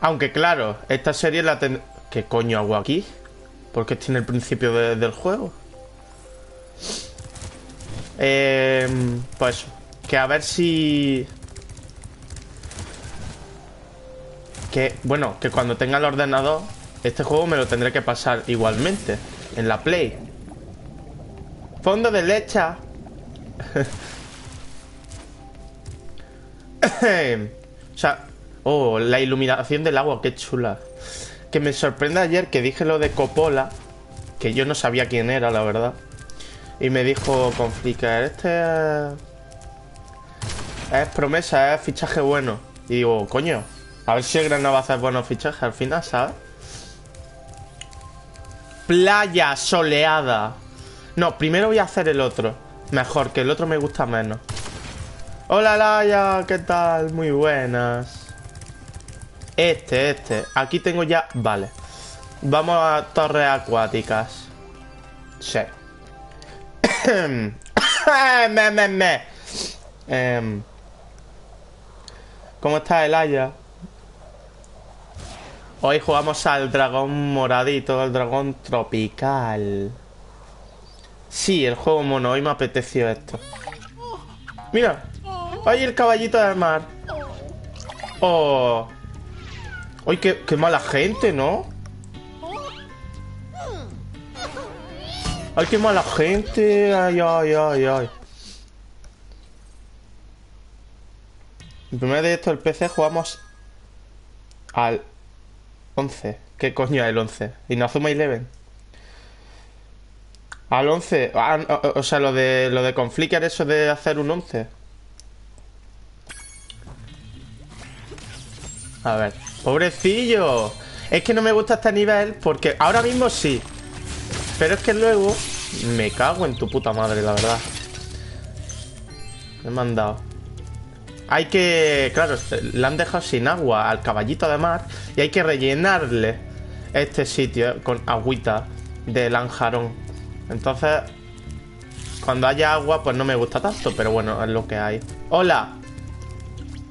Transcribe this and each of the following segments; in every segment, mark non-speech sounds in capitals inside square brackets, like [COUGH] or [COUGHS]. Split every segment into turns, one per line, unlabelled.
Aunque claro, esta serie la ten... ¿Qué coño hago aquí? Porque estoy en el principio de- del juego. Eh, pues que a ver si... Que, bueno, que cuando tenga el ordenador, este juego me lo tendré que pasar igualmente, en la Play. Fondo de leche. [LAUGHS] o sea, oh, la iluminación del agua, qué chula. Que me sorprende ayer que dije lo de Coppola, que yo no sabía quién era, la verdad. Y me dijo con Flickr, este es, es promesa, es fichaje bueno. Y digo, coño, a ver si el Granada va a hacer buenos fichajes al final, ¿sabes? Playa soleada. No, primero voy a hacer el otro. Mejor, que el otro me gusta menos. Hola, Laia, ¿qué tal? Muy buenas. Este, este. Aquí tengo ya... Vale. Vamos a torres acuáticas. Sí. [COUGHS] me, me, me. Em, ¿Cómo está el Aya? Hoy jugamos al dragón moradito, el dragón tropical. Sí, el juego mono. Hoy me apeteció esto. Mira. Ay, el caballito del mar. Oh. Ay, qué, qué mala gente, ¿no? Ay, qué mala gente. Ay, ay, ay, ay. El primer directo del PC jugamos al 11. ¿Qué coño es el 11? Inazuma Eleven. Al 11. Ah, no, o sea, lo de lo de Conflicker, eso de hacer un 11. A ver. Pobrecillo. Es que no me gusta este nivel porque ahora mismo sí. Pero es que luego me cago en tu puta madre, la verdad. Me he mandado. Hay que... Claro, le han dejado sin agua al caballito de mar y hay que rellenarle este sitio con agüita de lanjarón. Entonces, cuando haya agua, pues no me gusta tanto, pero bueno, es lo que hay. ¡Hola!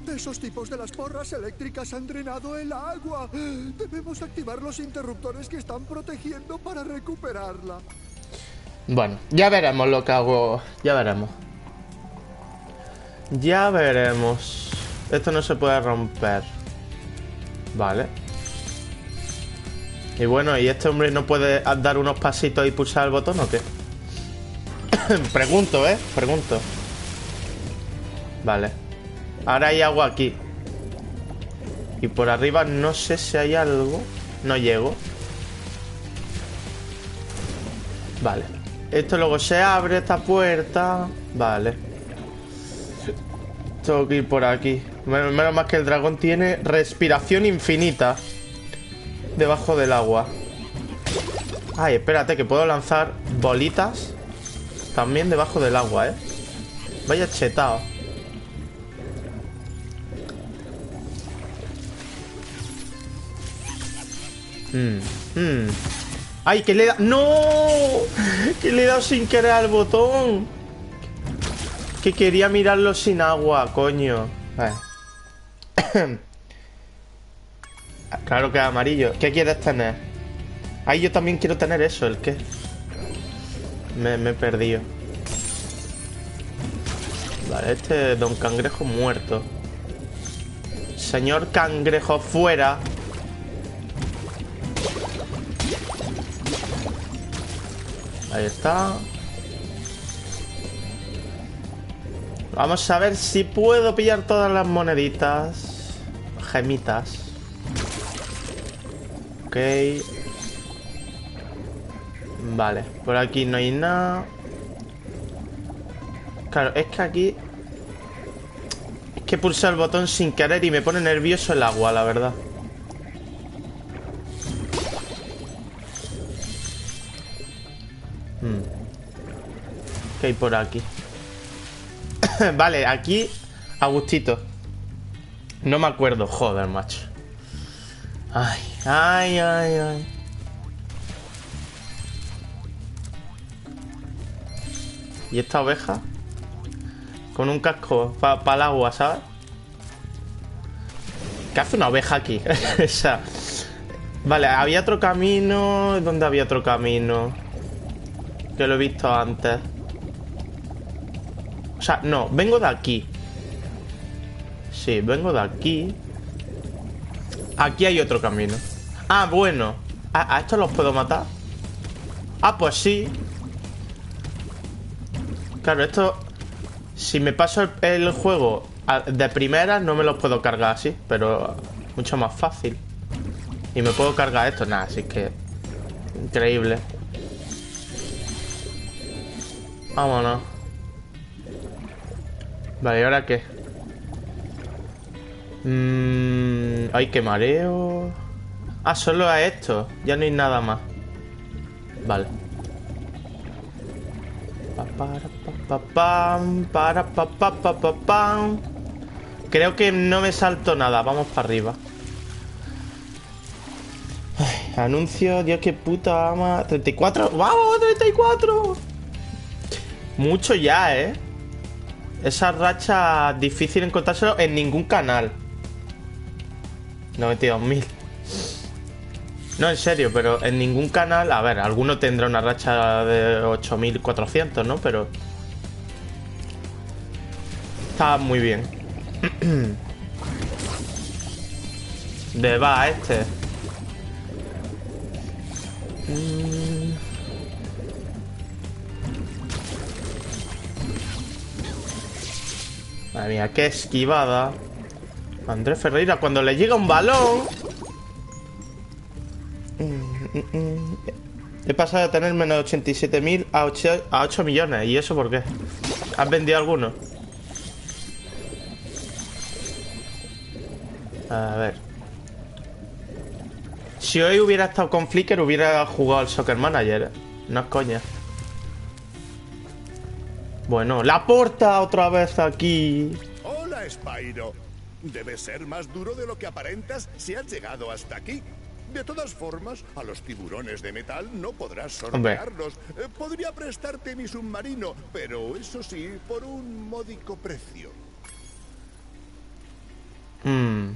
Esos tipos de las porras eléctricas han drenado el agua. Debemos activar los interruptores que están protegiendo para recuperarla.
Bueno, ya veremos lo que hago. Ya veremos. Ya veremos. Esto no se puede romper. Vale. Y bueno, ¿y este hombre no puede dar unos pasitos y pulsar el botón o qué? [COUGHS] Pregunto, ¿eh? Pregunto. Vale. Ahora hay agua aquí. Y por arriba no sé si hay algo. No llego. Vale. Esto luego se abre, esta puerta. Vale. Tengo que ir por aquí. Menos, menos mal que el dragón tiene respiración infinita. Debajo del agua. Ay, espérate, que puedo lanzar bolitas. También debajo del agua, ¿eh? Vaya chetado. Mm, mm. ¡Ay, que le da... ¡No! Que le he dado sin querer al botón. Que quería mirarlo sin agua, coño. Eh. [COUGHS] claro que es amarillo. ¿Qué quieres tener? Ay, yo también quiero tener eso, ¿el qué? Me, me he perdido. Vale, este Don Cangrejo muerto. Señor Cangrejo, fuera. Ahí está. Vamos a ver si puedo pillar todas las moneditas. Gemitas. Ok. Vale, por aquí no hay nada. Claro, es que aquí... Es que pulsé el botón sin querer y me pone nervioso el agua, la verdad. ¿Qué hay por aquí? [COUGHS] vale, aquí Agustito. No me acuerdo, joder, macho. Ay, ay, ay, ay. ¿Y esta oveja? Con un casco para el agua, ¿sabes? ¿Qué hace una oveja aquí? [LAUGHS] Esa. Vale, había otro camino. ¿Dónde había otro camino? Que lo he visto antes. Sea, no, vengo de aquí. Sí, vengo de aquí. Aquí hay otro camino. Ah, bueno. ¿A, a estos los puedo matar? Ah, pues sí. Claro, esto... Si me paso el, juego de primera, no me los puedo cargar así. Pero mucho más fácil. Y me puedo cargar esto. Nada, así que... Increíble. Vámonos. Vale, ¿y ahora qué? Mmm... Ay, qué mareo. Ah, solo a esto. Ya no hay nada más. Vale. Creo que no me salto nada. Vamos para arriba. Anuncio, Dios, qué puta ama. 34. ¡Vamos, 34! Mucho ya, ¿eh? Esa racha difícil encontrárselo en ningún canal. 92.000. No, en serio, pero en ningún canal. A ver, alguno tendrá una racha de 8.400, ¿no? Pero. Está muy bien. [CLEARS THROAT] De va este. Madre mía, qué esquivada. Andrés Ferreira, cuando le llega un balón. He pasado de tener menos 87.000 a 8, a 8 millones. ¿Y eso por qué? ¿Has vendido alguno? A ver. Si hoy hubiera estado con Flickr, hubiera jugado al Soccer Manager. No es coña. Bueno, la porta otra vez aquí.
Hola, Spyro. Debe ser más duro de lo que aparentas si has llegado hasta aquí. De todas formas, a los tiburones de metal no podrás sortearlos. Eh, podría prestarte mi submarino, pero eso sí, por un módico precio.
Mm,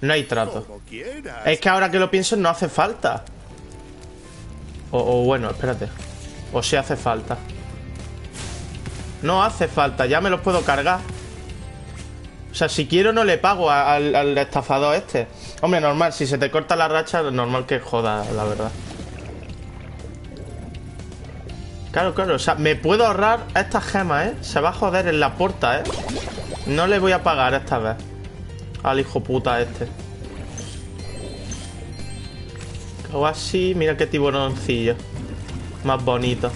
no hay trato. Es que ahora que lo pienso no hace falta. O, o bueno, espérate. O si hace falta. No hace falta, ya me los puedo cargar. O sea, si quiero no le pago al, estafador este. Hombre, normal, si se te corta la racha, normal que joda, la verdad. Claro, claro, o sea, me puedo ahorrar estas gemas, ¿eh? Se va a joder en la puerta, ¿eh? No le voy a pagar esta vez. Al hijo puta este. O así, mira qué tiburoncillo. Más bonito.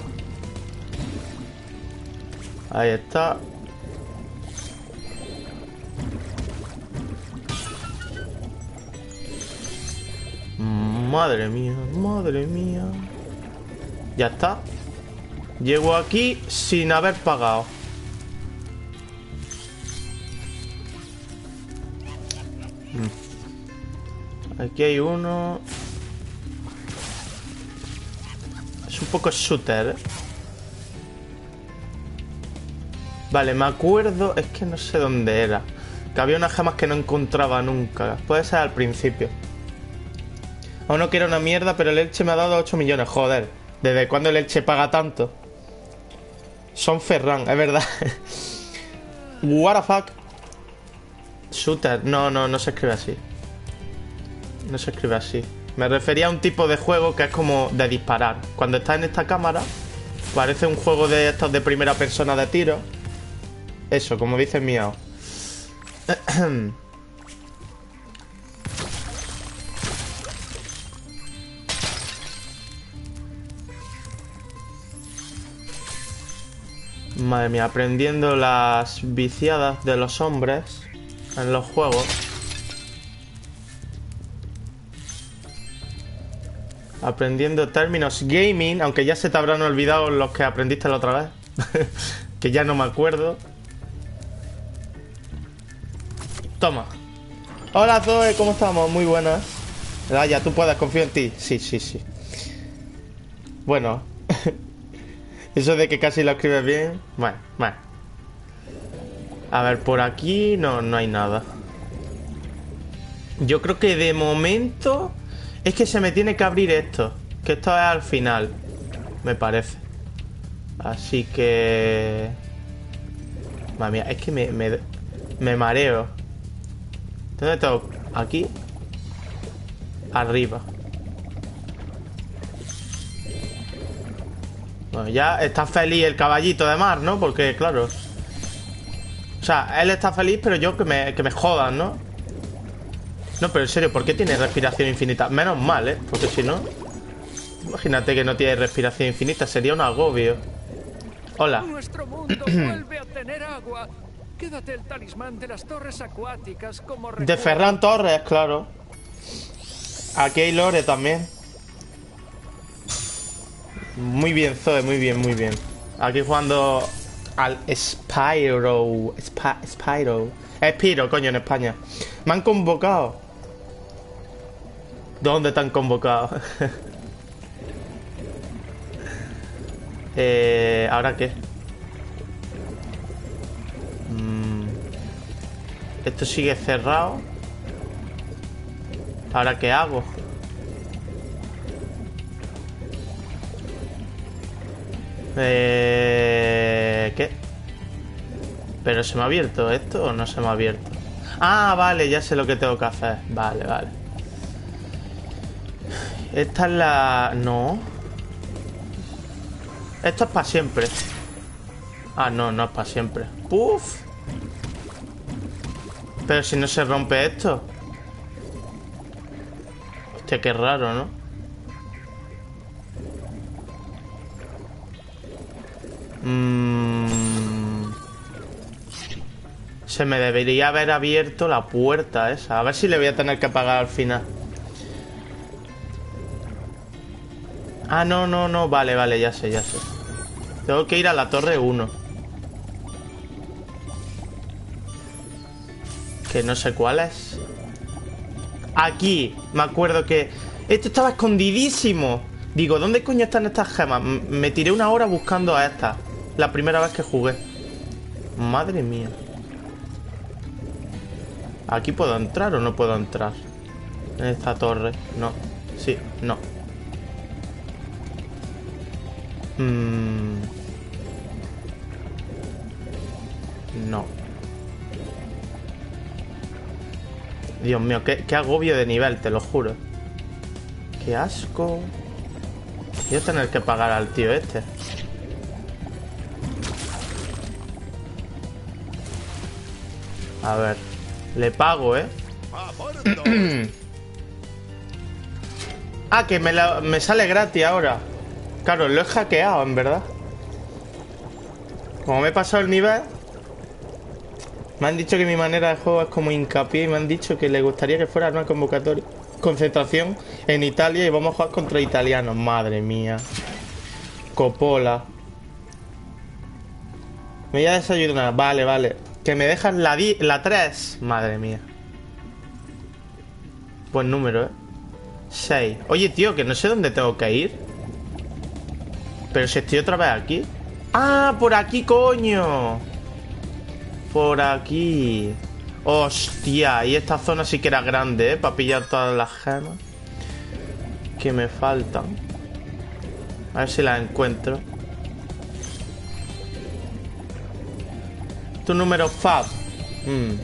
Ahí está. Madre mía, madre mía. Ya está. Llego aquí sin haber pagado. Mm. Aquí hay uno. Es un poco shooter, ¿eh? Vale, me acuerdo. Es que no sé dónde era. Que había unas gemas que no encontraba nunca. Puede ser al principio. Aún no quiero una mierda, pero el Elche me ha dado 8 millones. Joder. ¿Desde cuándo el Elche paga tanto? Son Ferran, es verdad. [LAUGHS] What the fuck? Shooter. No, no, no se escribe así. No se escribe así. Me refería a un tipo de juego que es como de disparar. Cuando está en esta cámara, parece un juego de estos de primera persona de tiro. Eso, como dice Miao. [CLEARS THROAT] Madre mía, aprendiendo las viciadas de los hombres en los juegos. Aprendiendo términos gaming, aunque ya se te habrán olvidado los que aprendiste la otra vez. [LAUGHS] que ya no me acuerdo. Toma. Hola Zoe, ¿cómo estamos? Muy buenas. Vaya, tú puedes, confío en ti. Sí, sí, sí. Bueno. [LAUGHS] Eso de que casi lo escribes bien. Bueno, bueno. A ver, por aquí no, no hay nada. Yo creo que de momento es que se me tiene que abrir esto. Que esto es al final, me parece. Así que... Madre es que me, me, me mareo. ¿Dónde tengo? Aquí. Arriba. Bueno, ya está feliz el caballito de mar, ¿no? Porque, claro... O sea, él está feliz, pero yo que me, que me jodan, ¿no? No, pero en serio, ¿por qué tiene respiración infinita? Menos mal, ¿eh? Porque si no... Imagínate que no tiene respiración infinita, sería un agobio. Hola.
Nuestro mundo vuelve a tener agua. Quédate el talismán de las torres acuáticas como
De. Ferran Torres, claro. Aquí hay Lore también. Muy bien, Zoe, muy bien, muy bien. Aquí jugando al Spyro. Spyro. Spyro, coño, en España. Me han convocado. ¿Dónde te han convocado? [LAUGHS] eh, ¿Ahora qué? Mm. Esto sigue cerrado. ¿Ahora qué hago? Eh, ¿Qué? ¿Pero se me ha abierto esto o no se me ha abierto? Ah, vale, ya sé lo que tengo que hacer. Vale, vale. Esta es la... No. Esto es para siempre. Ah, no, no es para siempre. Puf. Pero si no se rompe esto. Hostia, qué raro, ¿no? Mm. Se me debería haber abierto la puerta esa. A ver si le voy a tener que apagar al final. Ah, no, no, no. Vale, vale, ya sé, ya sé. Tengo que ir a la torre 1. Que no sé cuál es. Aquí. Me acuerdo que... Esto estaba escondidísimo. Digo, ¿dónde coño están estas gemas? Me tiré una hora buscando a estas. La primera vez que jugué. Madre mía. ¿Aquí puedo entrar o no puedo entrar? En esta torre. No. Sí, no. Mm. No. Dios mío, qué, qué agobio de nivel, te lo juro. Qué asco. A tener que pagar al tío este. A ver. Le pago, ¿eh? [CLEARS THROAT] Ah, que me, me sale gratis ahora. Claro, lo he hackeado, en verdad. Como me he pasado el nivel... Me han dicho que mi manera de juego es como hincapié y me han dicho que le gustaría que fuera una convocatoria. Concentración en Italia y vamos a jugar contra italianos. Madre mía. Coppola. Me voy a desayunar. Vale, vale. Que me dejan la, di- la 3. Madre mía. Buen número, ¿eh? 6. Oye, tío, que no sé dónde tengo que ir. Pero si estoy otra vez aquí. ¡Ah! Por aquí, coño. Por aquí. Hostia, y esta zona sí que era grande, ¿eh? Para pillar todas las gemas. Que me faltan. A ver si las encuentro. Tu número Fab. Mm.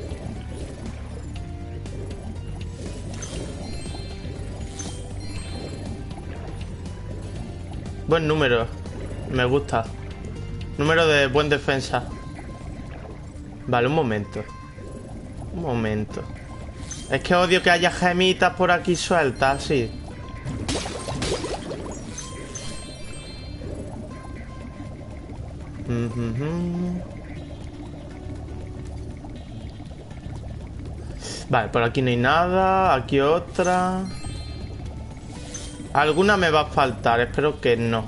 Buen número. Me gusta. Número de buen defensa. Vale, un momento. Un momento. Es que odio que haya gemitas por aquí sueltas, sí. Vale, por aquí no hay nada. Aquí otra. Alguna me va a faltar, espero que no.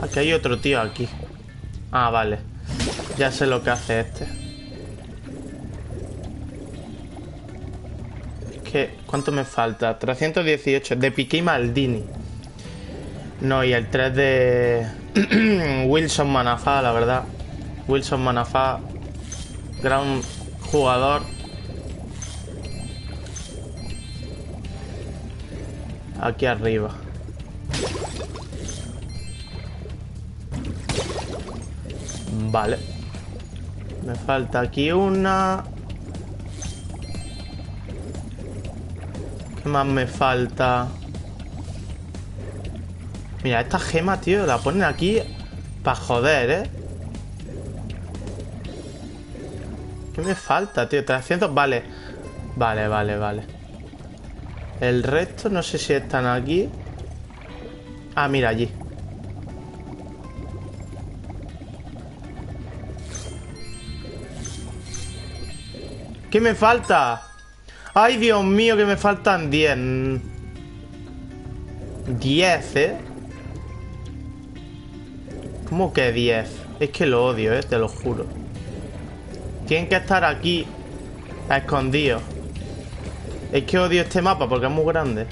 Aquí hay otro tío aquí. Ah, vale. Ya sé lo que hace este. Es ¿cuánto me falta? 318. De Piqué y Maldini. No, y el 3 de [CLEARS THROAT] Wilson Manafá, la verdad. Wilson Manafá. Gran jugador. Aquí arriba. Vale. Me falta aquí una. ¿Qué más me falta? Mira, esta gema, tío, la ponen aquí para joder, ¿eh? ¿Qué me falta, tío? 300, vale. Vale, vale, vale. El resto no sé si están aquí. Ah, mira, allí. ¿Qué me falta? Ay, Dios mío, que me faltan 10. 10, ¿eh? ¿Cómo que 10? Es que lo odio, ¿eh? Te lo juro. Tienen que estar aquí, a escondidos. Es que odio este mapa porque es muy grande.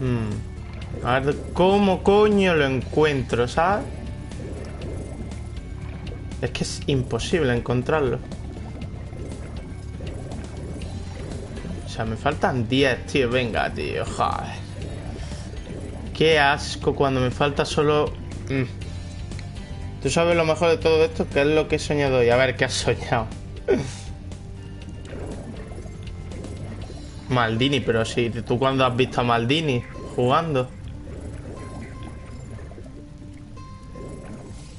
Hmm. A ver, ¿cómo coño lo encuentro, sabes? Es que es imposible encontrarlo. Sea, me faltan 10, tío. Venga, tío. Joder. Qué asco cuando me falta solo... Mm. Tú sabes lo mejor de todo esto, que es lo que he soñado hoy. A ver, ¿qué has soñado? [LAUGHS] Maldini, pero sí. ¿Tú cuándo has visto a Maldini jugando?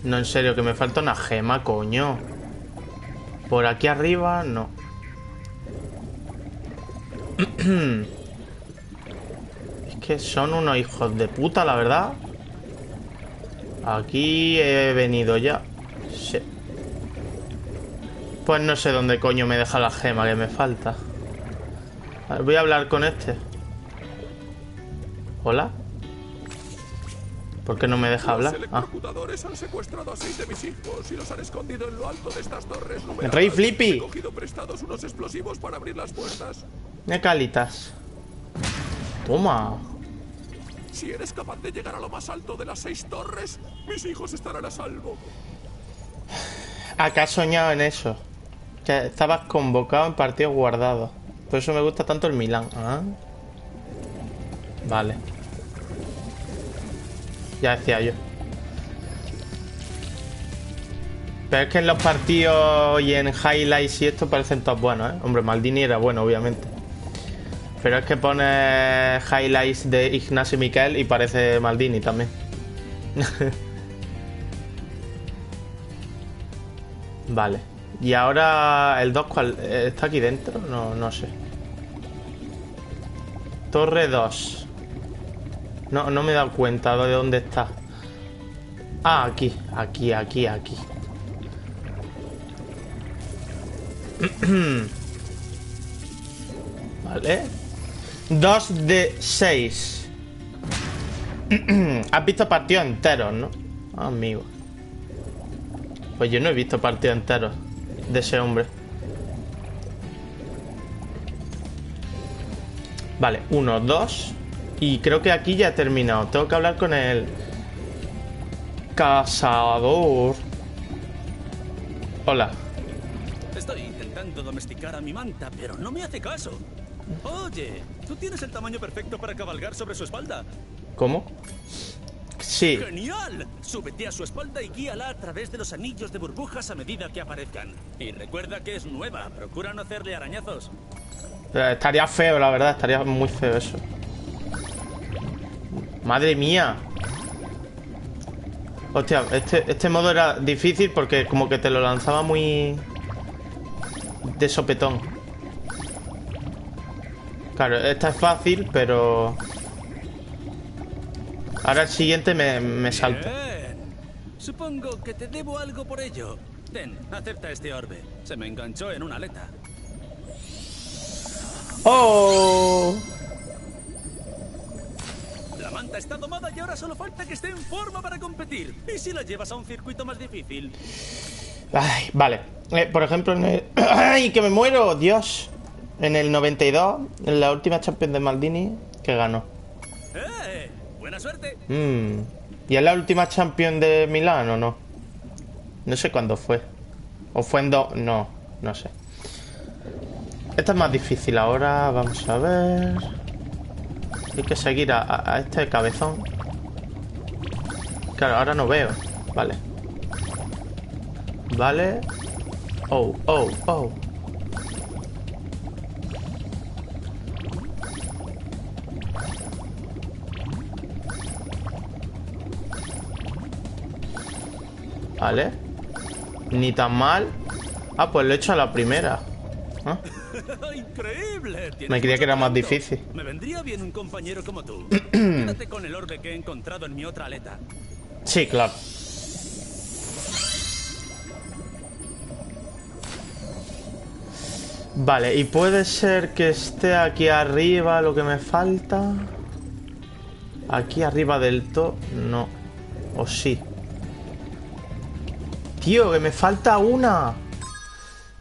No, en serio, que me falta una gema, coño. Por aquí arriba, no. Es que son unos hijos de puta, la verdad. Aquí he venido ya. Sí. Pues no sé dónde coño me deja la gema que me falta. voy a hablar con este. ¿Hola? ¿Por qué no me deja hablar?
Ah. han secuestrado a seis de mis hijos y los han escondido en lo alto de estas torres.
Rey Flippy.
He cogido prestados unos explosivos para abrir las puertas.
De calitas. Toma.
Si eres capaz de llegar a lo más alto de las seis torres, mis hijos estarán a salvo.
Acá has soñado en eso. Que estabas convocado en partidos guardados. Por eso me gusta tanto el Milan. ¿Ah? Vale. Ya decía yo. Pero es que en los partidos y en highlights y esto parecen todos buenos, ¿eh? Hombre, Maldini era bueno, obviamente. Pero es que pone highlights de Ignacio Miquel y parece Maldini también. [LAUGHS] vale. Y ahora el 2 está aquí dentro, no, no sé. Torre 2. No, no me he dado cuenta de dónde está. Ah, aquí, aquí, aquí, aquí. [CLEARS THROAT] vale. 2 de 6. [CLEARS THROAT] Has visto partidos enteros, ¿no? amigo. Pues yo no he visto partidos enteros de ese hombre. Vale, 1, 2. Y creo que aquí ya he terminado. Tengo que hablar con el cazador. Hola.
Estoy intentando domesticar a mi manta, pero no me hace caso. Oye, tú tienes el tamaño perfecto para cabalgar sobre su espalda.
¿Cómo? Sí.
¡Genial! Súbete a su espalda y guíala a través de los anillos de burbujas a medida que aparezcan. Y recuerda que es nueva. Procura no hacerle arañazos.
Eh, estaría feo, la verdad. Estaría muy feo eso. Madre mía. Hostia, este, este modo era difícil porque como que te lo lanzaba muy... De sopetón. Claro, esta es fácil, pero... Ahora el siguiente me, me salta.
Supongo que te debo algo por ello. Ten, acepta este orbe. Se me enganchó en una aleta.
¡Oh!
La manta está domada y ahora solo falta que esté en forma para competir. ¿Y si la llevas a un circuito más difícil?
Ay, vale. Eh, por ejemplo, en el... [CLEARS THROAT] ¡Ay, que me muero! ¡Dios! En el 92, en la última Champions de Maldini, que ganó.
¡Eh! ¡Buena suerte!
Mm. ¿Y es la última Champions de Milán o no? No sé cuándo fue. O fue en dos... No, no sé. Esta es más difícil ahora. Vamos a ver... Hay que seguir a, este cabezón. Claro, ahora no veo. Vale. Vale. Oh, oh, oh. Vale. Ni tan mal. Ah, pues lo he hecho a la primera. ¿Ah? [LAUGHS]
¡Increíble!
Me creía que era más difícil.
Me vendría bien un compañero como tú. [CLEARS THROAT] Quédate con el orbe que he encontrado en mi otra aleta.
Sí, claro. Vale, y puede ser que esté aquí arriba lo que me falta. Aquí arriba del todo. No. O sí. Tío, que me falta una.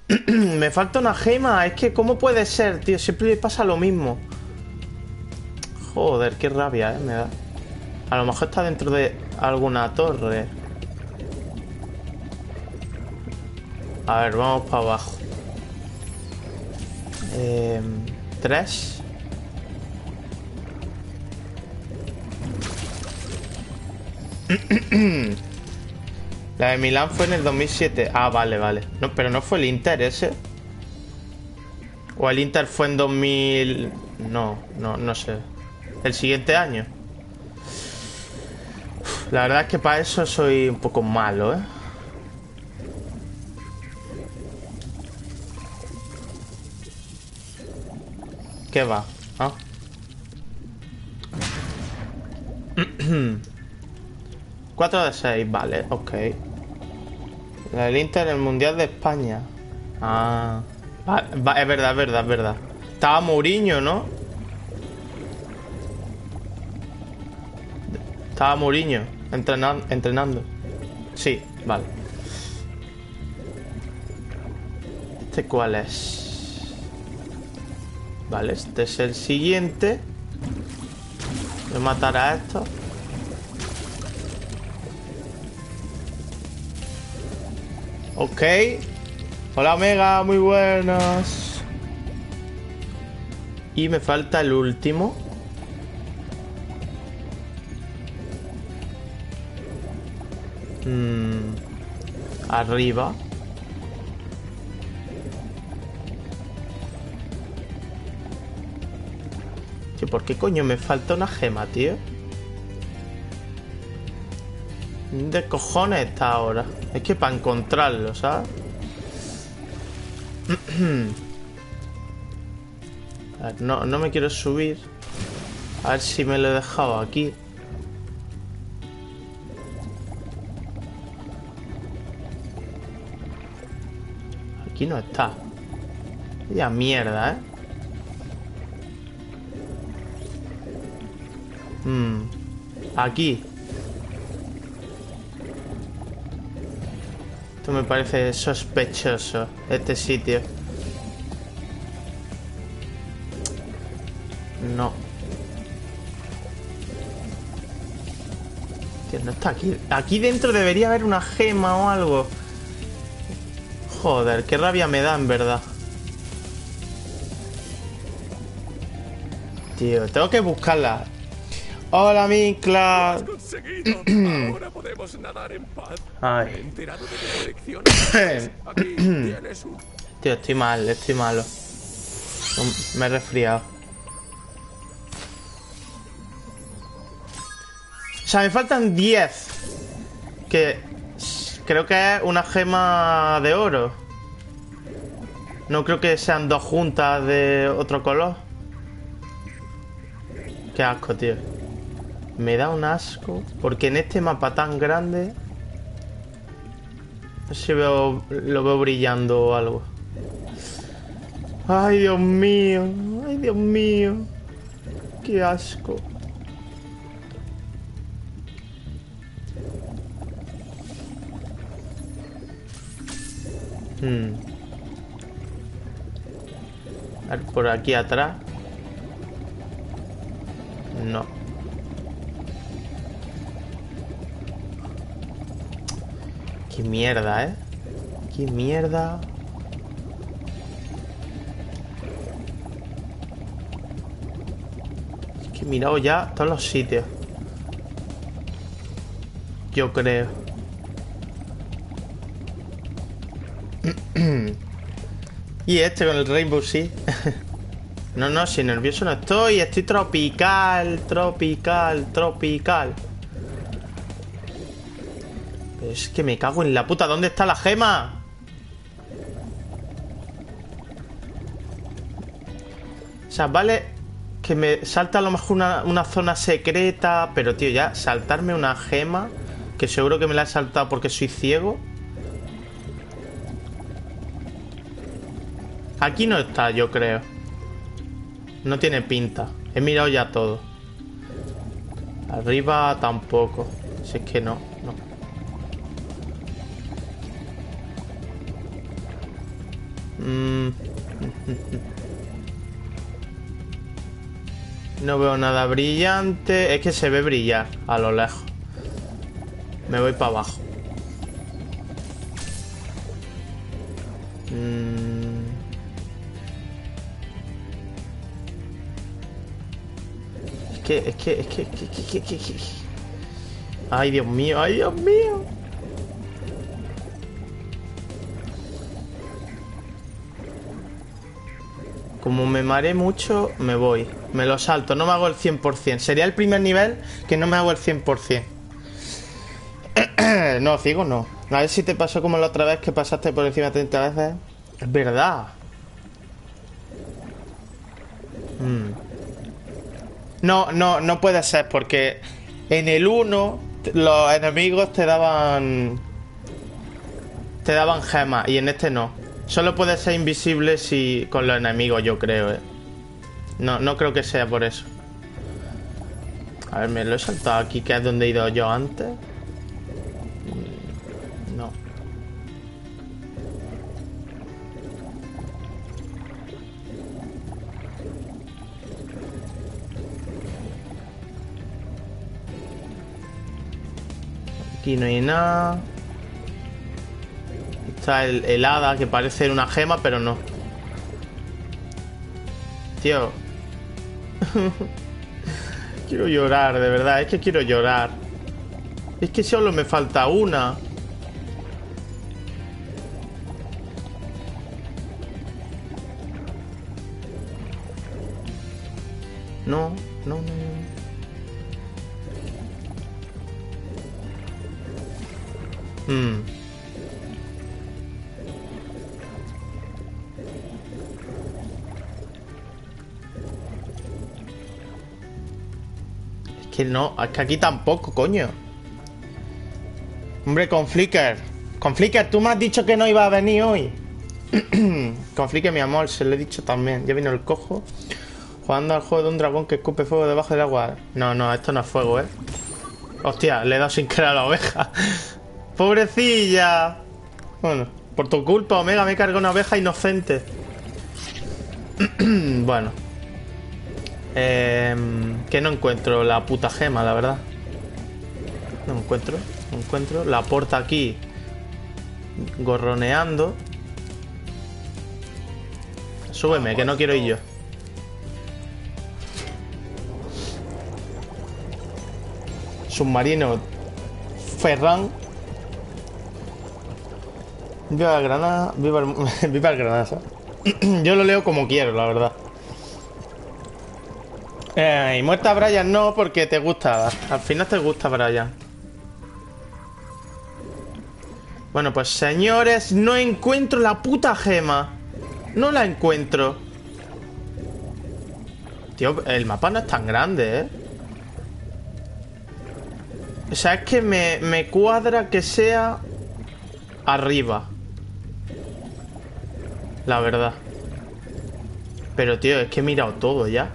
[CLEARS THROAT] me falta una gema. Es que, ¿cómo puede ser, tío? Siempre le pasa lo mismo. Joder, qué rabia, eh, me da. A lo mejor está dentro de alguna torre. A ver, vamos para abajo. Eh, tres. [CLEARS THROAT] La de Milán fue en el 2007. Ah, vale, vale. No, pero no fue el Inter ese. O el Inter fue en 2000... No, no, no sé. El siguiente año. La verdad es que para eso soy un poco malo, ¿eh? ¿Qué va? ¿Ah? [CLEARS THROAT] [CLEARS THROAT] Cuatro de seis, vale, ok. El Inter en el Mundial de España. Ah. Es verdad, es verdad, es verdad. Estaba Mourinho, ¿no? Estaba Mourinho entrenan- entrenando. Sí, vale. ¿Este cuál es? Vale, este es el siguiente. Voy a matar a esto. Ok. Hola Omega, muy buenas. Y me falta el último. Mm, arriba. ¿por qué coño me falta una gema, tío? ¿De cojones está ahora? Es que para encontrarlo, ¿sabes? [CLEARS THROAT] A ver, no, no me quiero subir. A ver si me lo he dejado aquí. Aquí no está. Ya mierda, ¿eh? Hmm. Aquí. Esto me parece sospechoso, este sitio. No. Tío, no está aquí. Aquí dentro debería haber una gema o algo. Joder, qué rabia me da en verdad. Tío, tengo que buscarla. Hola,
conseguido. [CLEARS THROAT] Ahora podemos nadar en paz.
Ay.
Me he enterado de tu [CLEARS THROAT] colección. Aquí tienes un
Tío, estoy mal, estoy malo. Me he resfriado. O sea, me faltan 10. Que creo que es una gema de oro. No creo que sean dos juntas de otro color. Qué asco, tío. Me da un asco. Porque en este mapa tan grande... Si veo, lo veo brillando o algo. Ay, Dios mío. Ay, Dios mío. Qué asco. Hmm. A ver, por aquí atrás. No. Qué mierda, ¿eh? Qué mierda. Es que he mirado ya todos los sitios. Yo creo. [CLEARS THROAT] y este con el Rainbow Sea. [LAUGHS] no, no, si nervioso no estoy. Estoy tropical, tropical, tropical. Es que me cago en la puta. ¿Dónde está la gema? O sea, vale que me salta a lo mejor una, una zona secreta. Pero, tío, ya saltarme una gema. Que seguro que me la he saltado porque soy ciego. Aquí no está, yo creo. No tiene pinta. He mirado ya todo. Arriba tampoco. Si es que no, no. Mm. Veo nada brillante. Es que se ve brillar a lo lejos. Me voy para abajo. Mm. Es que, es que, es que, que- que- que- que- que- Ay, Dios mío, ay, Dios mío. Como me mareé mucho, me voy. Me lo salto, no me hago el 100%. Sería el primer nivel que no me hago el 100%. [CLEARS THROAT] no, ciego no. A ver si te pasó como la otra vez que pasaste por encima 30 veces. Es verdad. Mm. No, no, no puede ser porque en el 1 los enemigos te daban te daban gemas y en este no. Solo puede ser invisible si con los enemigos, yo creo, eh. No, no creo que sea por eso. A ver, me lo he saltado aquí, que es donde he ido yo antes. Mm, No. Aquí no hay nada. Está el, el hada que parece una gema, pero no. Tío. [LAUGHS] quiero llorar, de verdad. Es que quiero llorar. Es que solo me falta una. Que no, es que aquí tampoco, coño. Hombre, con Flickr. Con Flickr, tú me has dicho que no iba a venir hoy. [CLEARS THROAT] con Flickr, mi amor, se lo he dicho también. Ya vino el cojo. Jugando al juego de un dragón que escupe fuego debajo del agua. No, no, esto no es fuego, ¿eh? Hostia, le he dado sin querer a la oveja. [LAUGHS] ¡Pobrecilla! Bueno, por tu culpa, Omega, me cargado una oveja inocente. [CLEARS THROAT] bueno. Em, que no encuentro la puta gema, la verdad. No encuentro, no encuentro. La porta aquí. Gorroneando. Súbeme, que no quiero ir yo. Submarino Ferran. Viva el Granada. Viva el, [LAUGHS] viva el Granada. [CLEARS THROAT] Yo lo leo como quiero, la verdad. Eh, y muerta Brian no, porque te gusta. Al final te gusta Brian. Bueno, pues señores, no encuentro la puta gema. No la encuentro. Tío, el mapa no es tan grande, ¿eh? O sea, es que me, me cuadra que sea arriba. La verdad. Pero, tío, es que he mirado todo ya.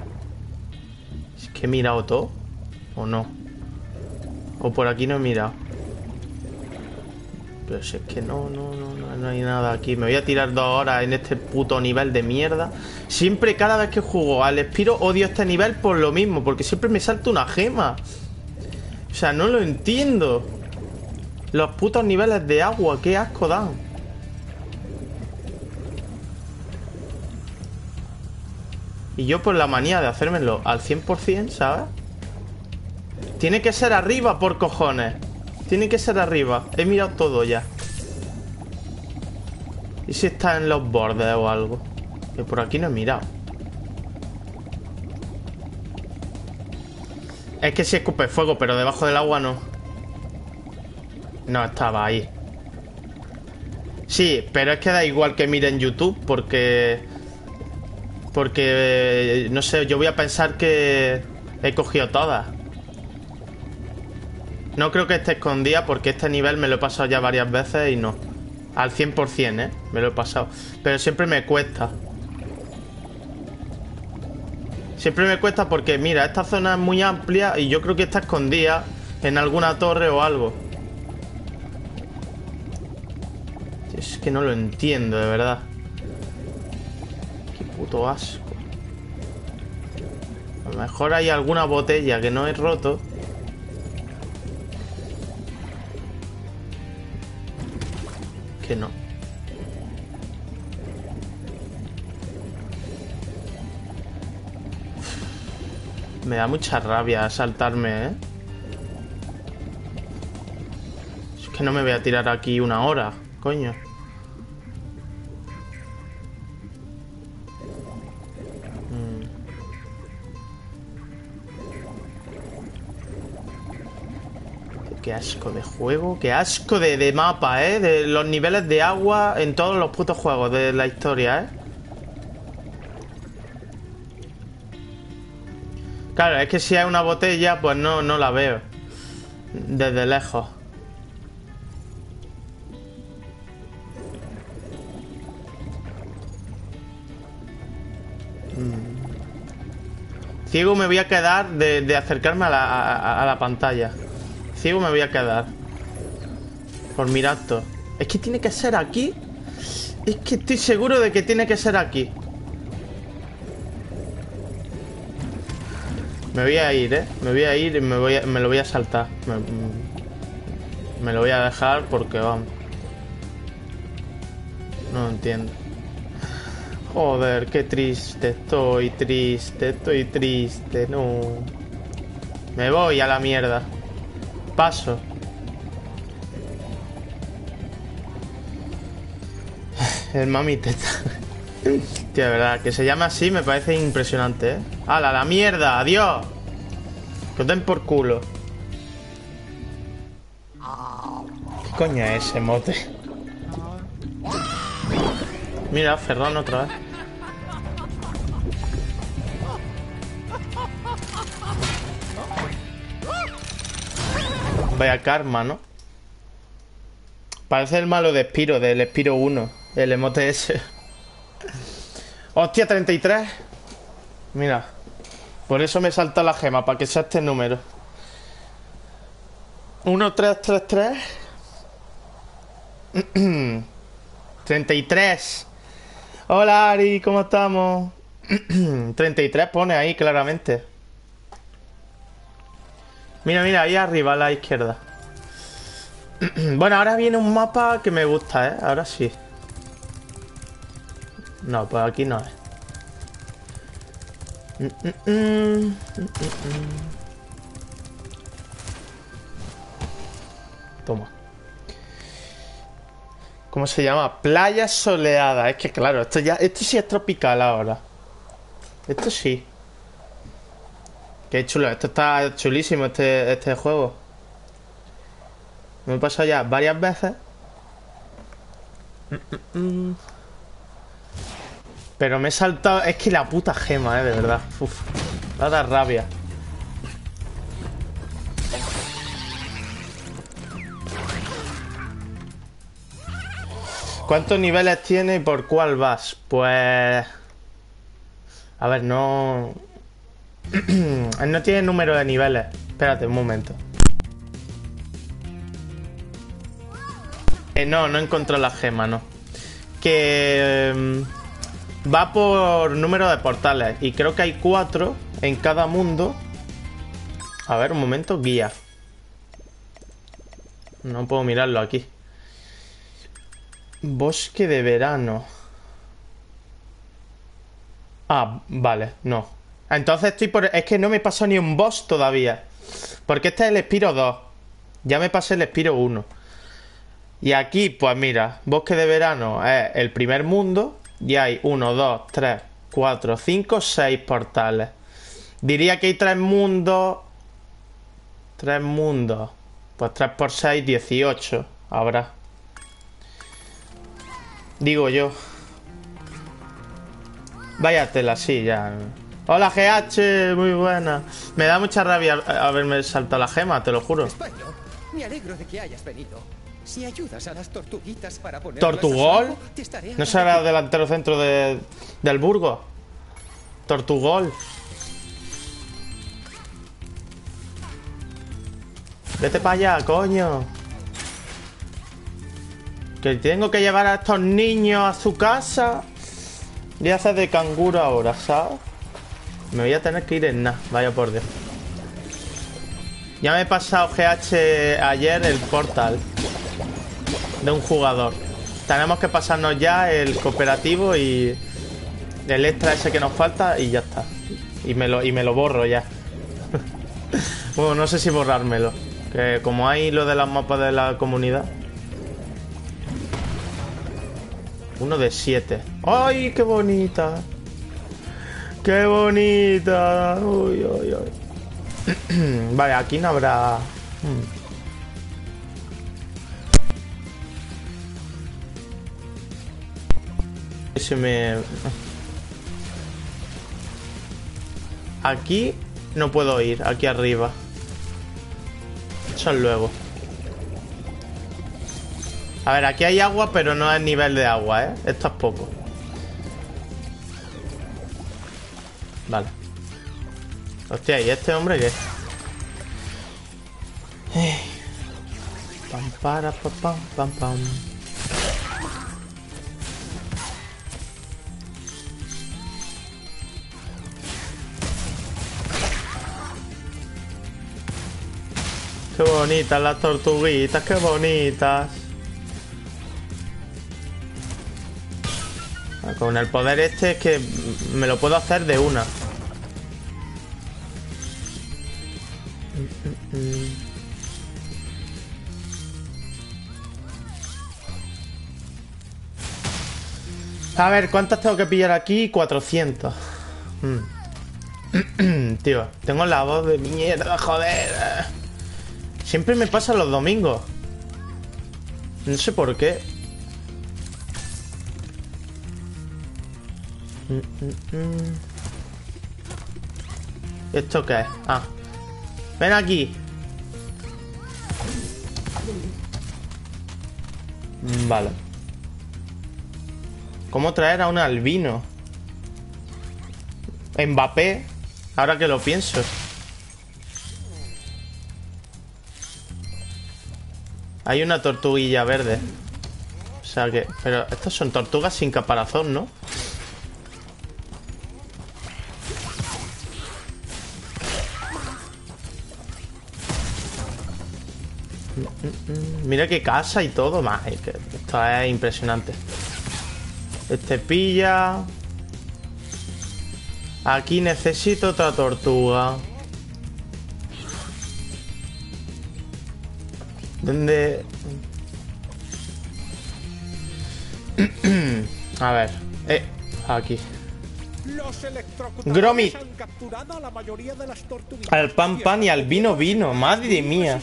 He mirado todo. ¿O no? O por aquí no he mirado. Pero si es que no, no, no, no, no hay nada aquí. Me voy a tirar dos horas en este puto nivel de mierda. Siempre, cada vez que juego al Espiro, odio este nivel por lo mismo. Porque siempre me salta una gema. O sea, no lo entiendo. Los putos niveles de agua, qué asco dan. Y yo por la manía de hacérmelo al 100%, ¿sabes? Tiene que ser arriba, por cojones. Tiene que ser arriba. He mirado todo ya. ¿Y si está en los bordes o algo? Que por aquí no he mirado. Es que si escupe fuego, pero debajo del agua no. No estaba ahí. Sí, pero es que da igual que mire en YouTube porque... Porque, no sé, yo voy a pensar que he cogido todas. No creo que esté escondida porque este nivel me lo he pasado ya varias veces y no. Al 100%, ¿eh? Me lo he pasado. Pero siempre me cuesta. Siempre me cuesta porque, mira, esta zona es muy amplia y yo creo que está escondida en alguna torre o algo. Es que no lo entiendo, de verdad. Puto asco. A lo mejor hay alguna botella que no he roto. Que no. Me da mucha rabia saltarme, ¿eh? Es que no me voy a tirar aquí una hora, coño. Asco de juego, qué asco de, de mapa, ¿eh? De los niveles de agua en todos los putos juegos de la historia, ¿eh? Claro, es que si hay una botella, pues no, no la veo. Desde lejos. Mm. Ciego me voy a quedar de, acercarme a la, a la pantalla. Me voy a quedar. Por mirar todo. Es que tiene que ser aquí. Es que estoy seguro de que tiene que ser aquí. Me voy a ir, ¿eh? Me voy a ir y me, voy a- me lo voy a saltar. Me, mm, lo voy a dejar porque vamos. No entiendo. Joder, qué triste. Estoy triste, estoy triste. No. Me voy a la mierda. Paso. El mami teta. Tío, de verdad, que se llame así me parece impresionante, ¿eh? ¡Hala, la mierda! ¡Adiós! Que os den por culo. ¿Qué coño es ese mote? Mira, Ferran otra vez. Vaya karma, ¿no? Parece el malo de Spiro, del Spiro 1. El emote ese. Hostia, 33. Mira. Por eso me salta la gema, para que sea este número. 1, 3, 3, 3. 33. Hola Ari, ¿cómo estamos? [CLEARS THROAT] 33 pone ahí claramente. Mira, mira, ahí arriba a la izquierda. [CLEARS THROAT] bueno, ahora viene un mapa que me gusta, ¿eh? Ahora sí. No, pues aquí no es. Mm, mm, mm. Toma. ¿Cómo se llama? Playa soleada. Es que claro, esto ya. Esto sí es tropical ahora. Esto sí. Qué chulo. Esto está chulísimo, este, este juego. Me he pasado ya varias veces. Pero me he saltado. Es que la puta gema, eh, de verdad. Uf. Va a dar rabia. ¿Cuántos niveles tiene y por cuál vas? Pues... A ver, no... [CLEARS THROAT] no tiene número de niveles. Espérate un momento. Eh, no, no encontró la gema, no. Que... mm, Va por número de portales. Y creo que hay cuatro en cada mundo. A ver, un momento. Guía. No puedo mirarlo aquí. Bosque de verano. Ah, vale, no. Entonces estoy por... Es que no me pasó ni un boss todavía. Porque este es el Espiro 2. Ya me pasé el Espiro 1. Y aquí, pues mira, Bosque de verano es el primer mundo. Y hay 1, 2, 3, 4, 5, 6 portales. Diría que hay tres mundos. Tres mundos. Pues 3 por 6, 18. Habrá. Digo yo. Vaya tela, sí, ya. Hola GH, muy buena. Me da mucha rabia haberme saltado la gema, te lo juro.
Spyro, me alegro de que hayas venido. Si ayudas a las tortuguitas para poner
¿Tortugol? ¿No será delantero centro de, del Burgo? Tortugol. Vete para allá, coño. Que tengo que llevar a estos niños a su casa. Y hacer de canguro ahora, ¿sabes? Me voy a tener que ir en nada, vaya por Dios. Ya me he pasado GH ayer el portal de un jugador. Tenemos que pasarnos ya el cooperativo y el extra ese que nos falta y ya está. Y me lo, y me lo borro ya. [LAUGHS] bueno, no sé si borrármelo. Que como hay lo de las mapas de la comunidad. Uno de siete. ¡Ay, qué bonita! ¡Qué bonita! Uy, uy, uy. [CLEARS THROAT] vale, aquí no habrá... Hmm. Se me... Aquí no puedo ir, aquí arriba. Eso es luego. A ver, aquí hay agua, pero no es nivel de agua, ¿eh? Esto es poco. Vale. Hostia, ¿y este hombre qué? Pam, para, pam, pam, pam, pam. Qué bonitas las tortuguitas, qué bonitas. Con el poder este es que me lo puedo hacer de una. A ver, ¿cuántas tengo que pillar aquí? 400. Mm. [CLEARS THROAT] Tío, tengo la voz de mierda, joder. Siempre me pasa los domingos. No sé por qué. ¿Esto qué es? Ah. Ven aquí. Vale. ¿Cómo traer a un albino? Mbappé. Ahora que lo pienso. Hay una tortuguilla verde. O sea que... Pero estas son tortugas sin caparazón, ¿no? Mira qué casa y todo. Más, esto es impresionante. Este pilla. Aquí necesito otra tortuga. ¿Dónde? [CLEARS THROAT] A ver. Eh, aquí. Gromit. Al pan pan y al vino vino. Madre mía.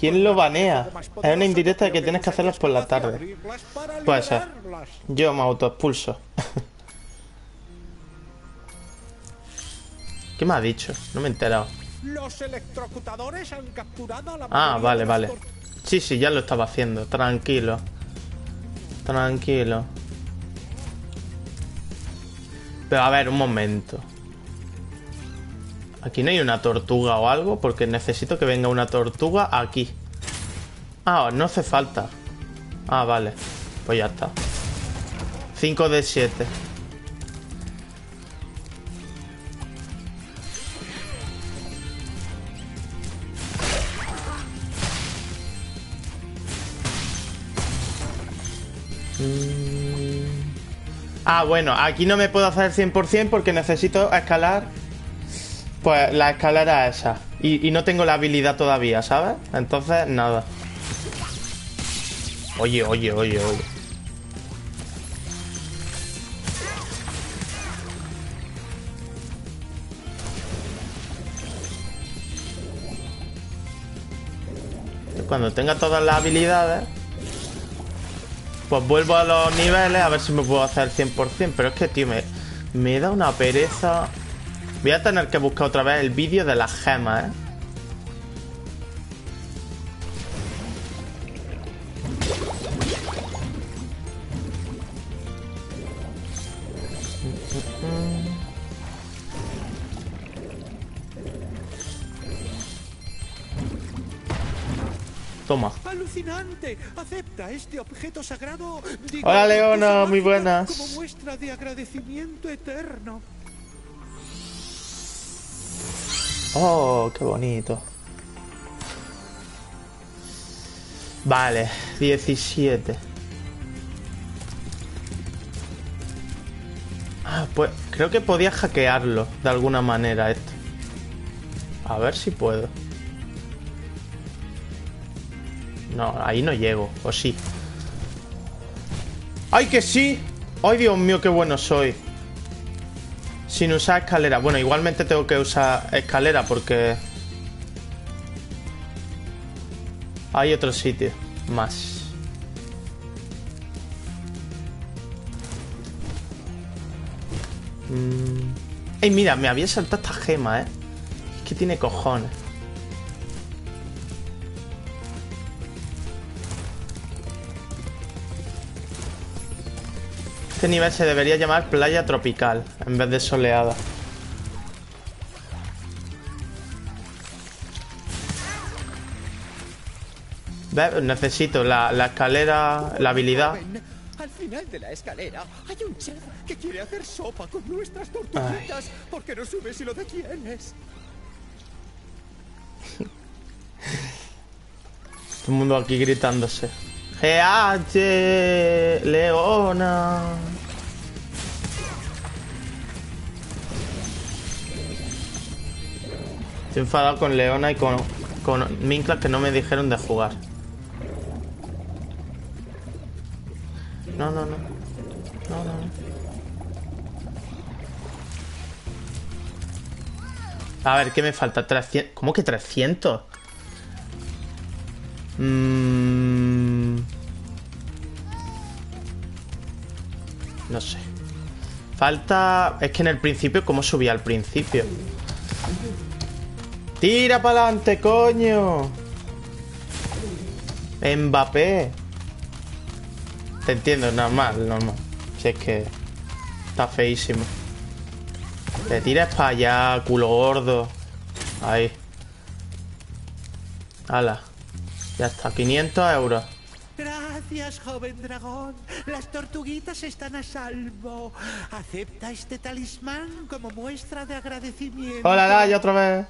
¿Quién lo banea? Es una indirecta que tienes que hacerlas por la tarde. Puede ser. Yo me autoexpulso. [LAUGHS] ¿Qué me ha dicho? No me he enterado. Ah, vale, vale. Sí, sí, ya lo estaba haciendo. Tranquilo. Tranquilo. Pero a ver, un momento. Aquí no hay una tortuga o algo, porque necesito que venga una tortuga aquí. Ah, no hace falta. Ah, vale. Pues ya está. 5 de 7. Ah, bueno, aquí no me puedo hacer 100% porque necesito escalar. Pues la escalera esa. Y, y no tengo la habilidad todavía, ¿sabes? Entonces, nada. Oye, oye, oye, oye. Cuando tenga todas las habilidades, pues vuelvo a los niveles a ver si me puedo hacer 100%. Pero es que, tío, me, me da una pereza. Voy a tener que buscar otra vez el vídeo de las gemas, ¿eh? Toma.
¡Alucinante! Acepta este objeto sagrado.
Hola, Leona, muy buenas.
Como muestra de agradecimiento eterno.
Oh, qué bonito. Vale, 17. Ah, pues creo que podía hackearlo de alguna manera esto. A ver si puedo. No, ahí no llego, o sí. ¡Ay, que sí! ¡Ay, Dios mío, qué bueno soy! Sin usar escalera. Bueno, igualmente tengo que usar escalera porque... Hay otro sitio más. Mm. Ey, mira, me había saltado esta gema, ¿eh? Es que tiene cojones. Este nivel se debería llamar playa tropical en vez de soleada. ¿Ves? Necesito la, la escalera, la habilidad.
Joven, Al final de la escalera hay un chef que quiere hacer sopa con nuestras tortuguitas. ¿Por qué no subes y lo de quién es? [LAUGHS]
Todo el mundo aquí gritándose. GH Leona. Estoy enfadado con Leona y con, con Minkla que no me dijeron de jugar. No, no, no. No, no, no. A ver, ¿qué me falta? 300. ¿Cómo que 300? Mm. No sé. Falta... Es que en el principio, ¿cómo subía al principio? ¡Tira para adelante, coño! Mbappé. Te entiendo, normal, normal. Si es que... Está feísimo. Te tiras para allá, culo gordo. Ahí. Hala. Ya está, 500 euros.
Gracias, joven dragón. Las tortuguitas están a salvo. Acepta este talismán como muestra de agradecimiento.
Hola, Laia, otra vez.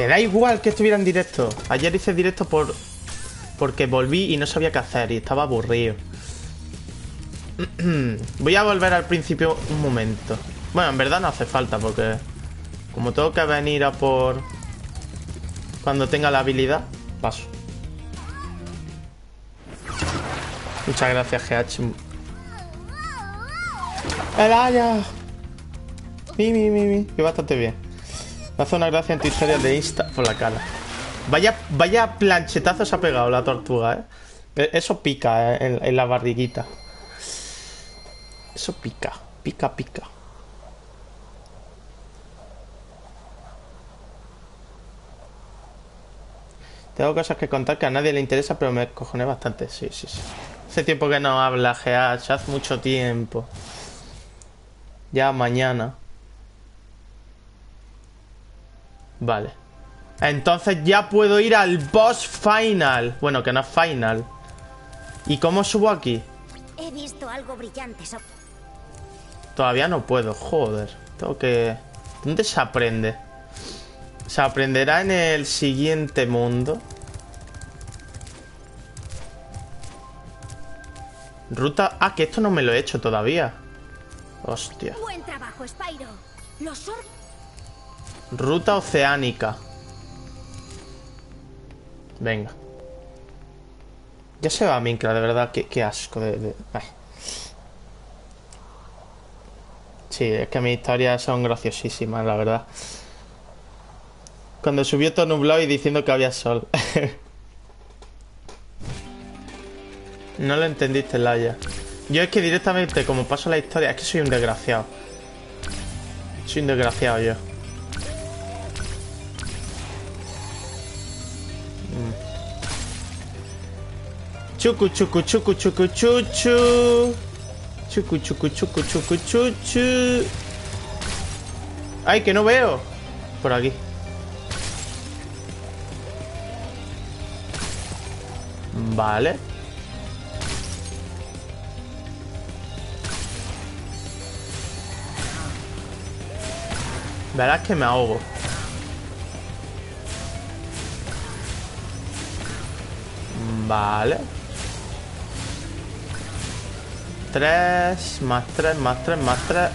Te da igual que estuviera en directo. Ayer hice directo por porque volví y no sabía qué hacer y estaba aburrido. [CLEARS THROAT] Voy a volver al principio un momento. Bueno, en verdad no hace falta porque como tengo que venir a por cuando tenga la habilidad, paso. Muchas gracias, GH. ¡El Aya! Mi, mi, mi, mi. Que bastante bien. Me hace una gracia en tu historia de Insta por la cara. Vaya, vaya planchetazo se ha pegado la tortuga, ¿eh? E- Eso pica ¿eh? en, en la barriguita. Eso pica, pica, pica. Tengo cosas que contar que a nadie le interesa, pero me cojoné bastante. Sí, sí, sí. Hace tiempo que no habla, GH. Hace mucho tiempo. Ya mañana. Vale. Entonces ya puedo ir al boss final. Bueno, que no es final. ¿Y cómo subo aquí?
He visto algo brillante. so-
Todavía no puedo, joder. Tengo que... ¿Dónde se aprende? Se aprenderá en el siguiente mundo. Ruta... Ah, que esto no me lo he hecho todavía. Hostia.
Buen trabajo, Spyro. Los or...
Ruta oceánica. Venga. Ya se va a Mincla, de verdad. Qué, asco de... Sí, es que mis historias son graciosísimas, la verdad. Cuando subió todo nublado y diciendo que había sol. [LAUGHS] no lo entendiste, Laia. Yo es que directamente, como paso la historia, es que soy un desgraciado. Soy un desgraciado yo. Chucu, chucu, chucu, chucu, chuchu. Chucu, chucu, chucu, chucu, chuchu. Ay, que no veo. Por aquí. Vale. Verás que me ahogo. Vale. Tres, más tres, más tres, más tres.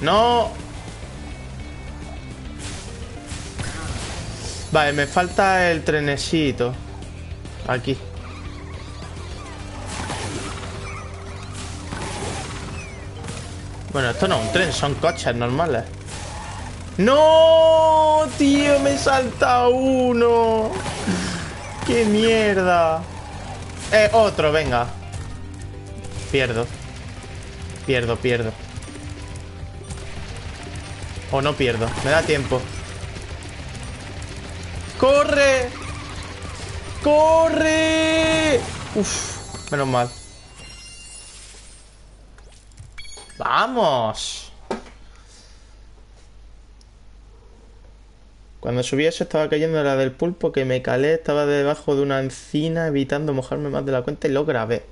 No. Vale, me falta el trenecito. Aquí. Bueno, esto no es un tren, son coches normales. ¡No! Tío, me salta uno. ¡Qué mierda! Eh, otro, venga. Pierdo. Pierdo, pierdo. O no pierdo. Me da tiempo. ¡Corre! ¡Corre! Uf, menos mal. ¡Vamos! Cuando subí eso estaba cayendo la del pulpo que me calé, estaba debajo de una encina evitando mojarme más de la cuenta y lo grabé.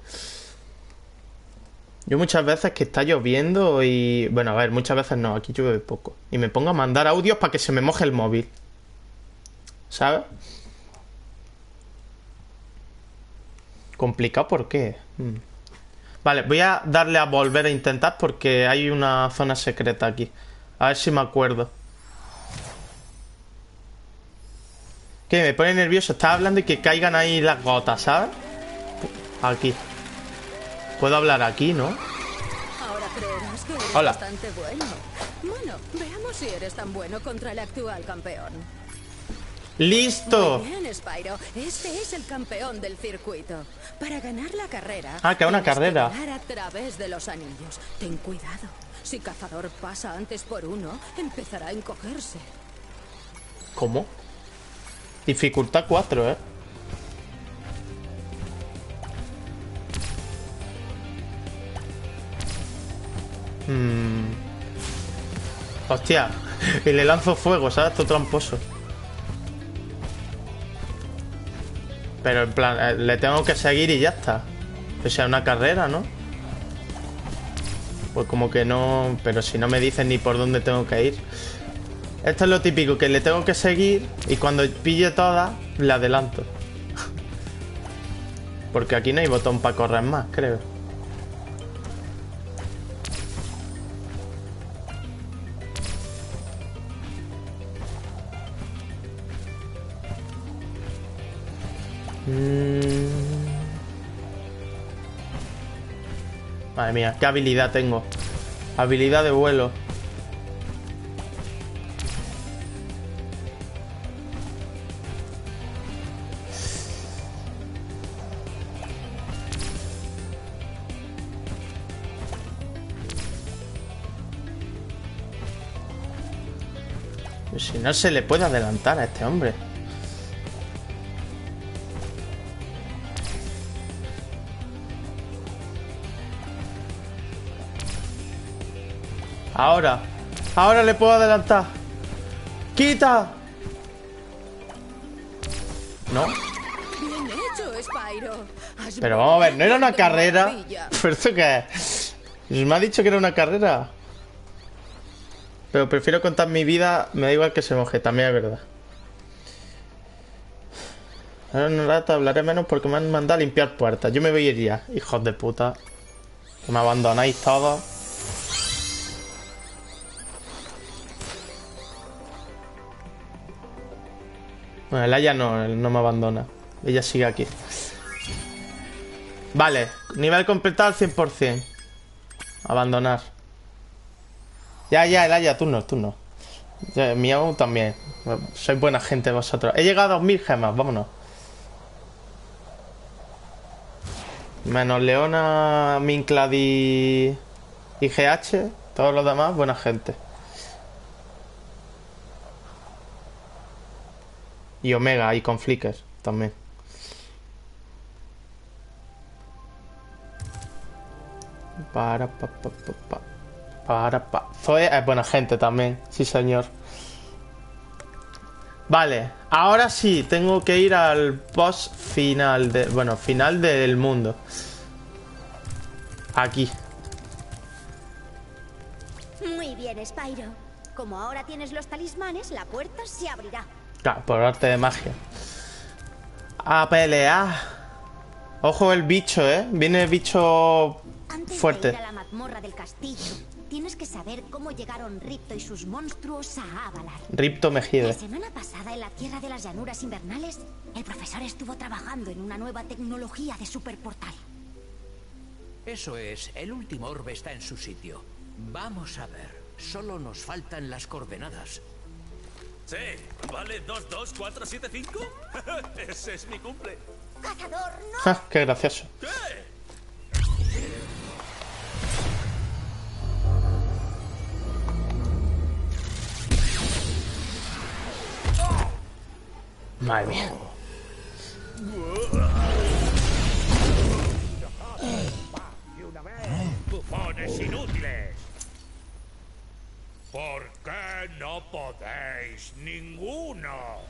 Yo muchas veces que está lloviendo y... Bueno, a ver, muchas veces no, aquí llueve poco. Y me pongo a mandar audios para que se me moje el móvil. ¿Sabes? ¿Complicado por qué? Hmm. Vale, voy a darle a volver a intentar porque hay una zona secreta aquí. A ver si me acuerdo. Que me pone nervioso. Estaba hablando y que caigan ahí las gotas, ¿sabes? Aquí. Puedo hablar aquí, ¿no?
Ahora creerás que eres
Hola.
bastante bueno. Bueno, veamos si eres tan bueno contra el actual campeón.
¡Listo!
Muy bien, Spyro. Este es el campeón del circuito. Para ganar la carrera.
Ah, que una carrera.
volar a través de los anillos. Ten cuidado. Si Cazador pasa antes por uno, empezará a encogerse.
¿Cómo? Dificultad 4, ¿eh? Hmm. Hostia, [LAUGHS] y le lanzo fuego, ¿sabes? Esto tramposo. Pero en plan, eh, le tengo que seguir y ya está. O sea, una carrera, ¿no? Pues como que no... Pero si no me dicen ni por dónde tengo que ir. Esto es lo típico, que le tengo que seguir y cuando pille todas, le adelanto. [LAUGHS] Porque aquí no hay botón para correr más, creo. Mm. Madre mía, qué habilidad tengo. Habilidad de vuelo. Si no se le puede adelantar a este hombre. Ahora. Ahora le puedo adelantar. ¡Quita! No.
Bien hecho, Spyro. Has
Pero vamos a ver, ¿no era una carrera? [LAUGHS] ¿Pero esto qué es? Me ha dicho que era una carrera. Pero prefiero contar mi vida, me da igual que se moje, también es verdad. Ahora en un rato hablaré menos porque me han mandado a limpiar puertas. Yo me voy a ir ya, hijos de puta. Que me abandonáis todos. Bueno, el no, no me abandona. Ella sigue aquí. Vale, nivel completado al 100%. Abandonar. Ya, ya, el Aya, tú no, tú no. Miau también. Sois buena gente vosotros. He llegado a 2000 gemas, vámonos. Menos Leona, Minclad y... y GH. Todos los demás, buena gente. Y Omega y con Flickr también. Para, pa, pa, pa, pa. Para, pa. Zoe es buena gente también, sí señor. Vale, ahora sí, tengo que ir al boss final de... Bueno, final del mundo. Aquí.
Muy bien, Spyro. Como ahora tienes los talismanes, la puerta se abrirá.
Claro, por arte de magia. A pelear. Ojo el bicho, ¿eh? Viene el bicho
Antes
fuerte.
de ir a la mazmorra del castillo, tienes que saber cómo llegaron Ripto y sus monstruos a Avalar.
Ripto
La
Mejide.
semana pasada en la Tierra de las Llanuras Invernales, el profesor estuvo trabajando en una nueva tecnología de superportal.
Eso es, el último orbe está en su sitio. Vamos a ver, solo nos faltan las coordenadas.
Sí, ¿vale 22475? [LAUGHS] Ese es mi cumple.
¡Cazador, no!
Ja, qué gracioso. Madre mía.
¡Bufones inútiles! ¿Por qué no podéis ninguno?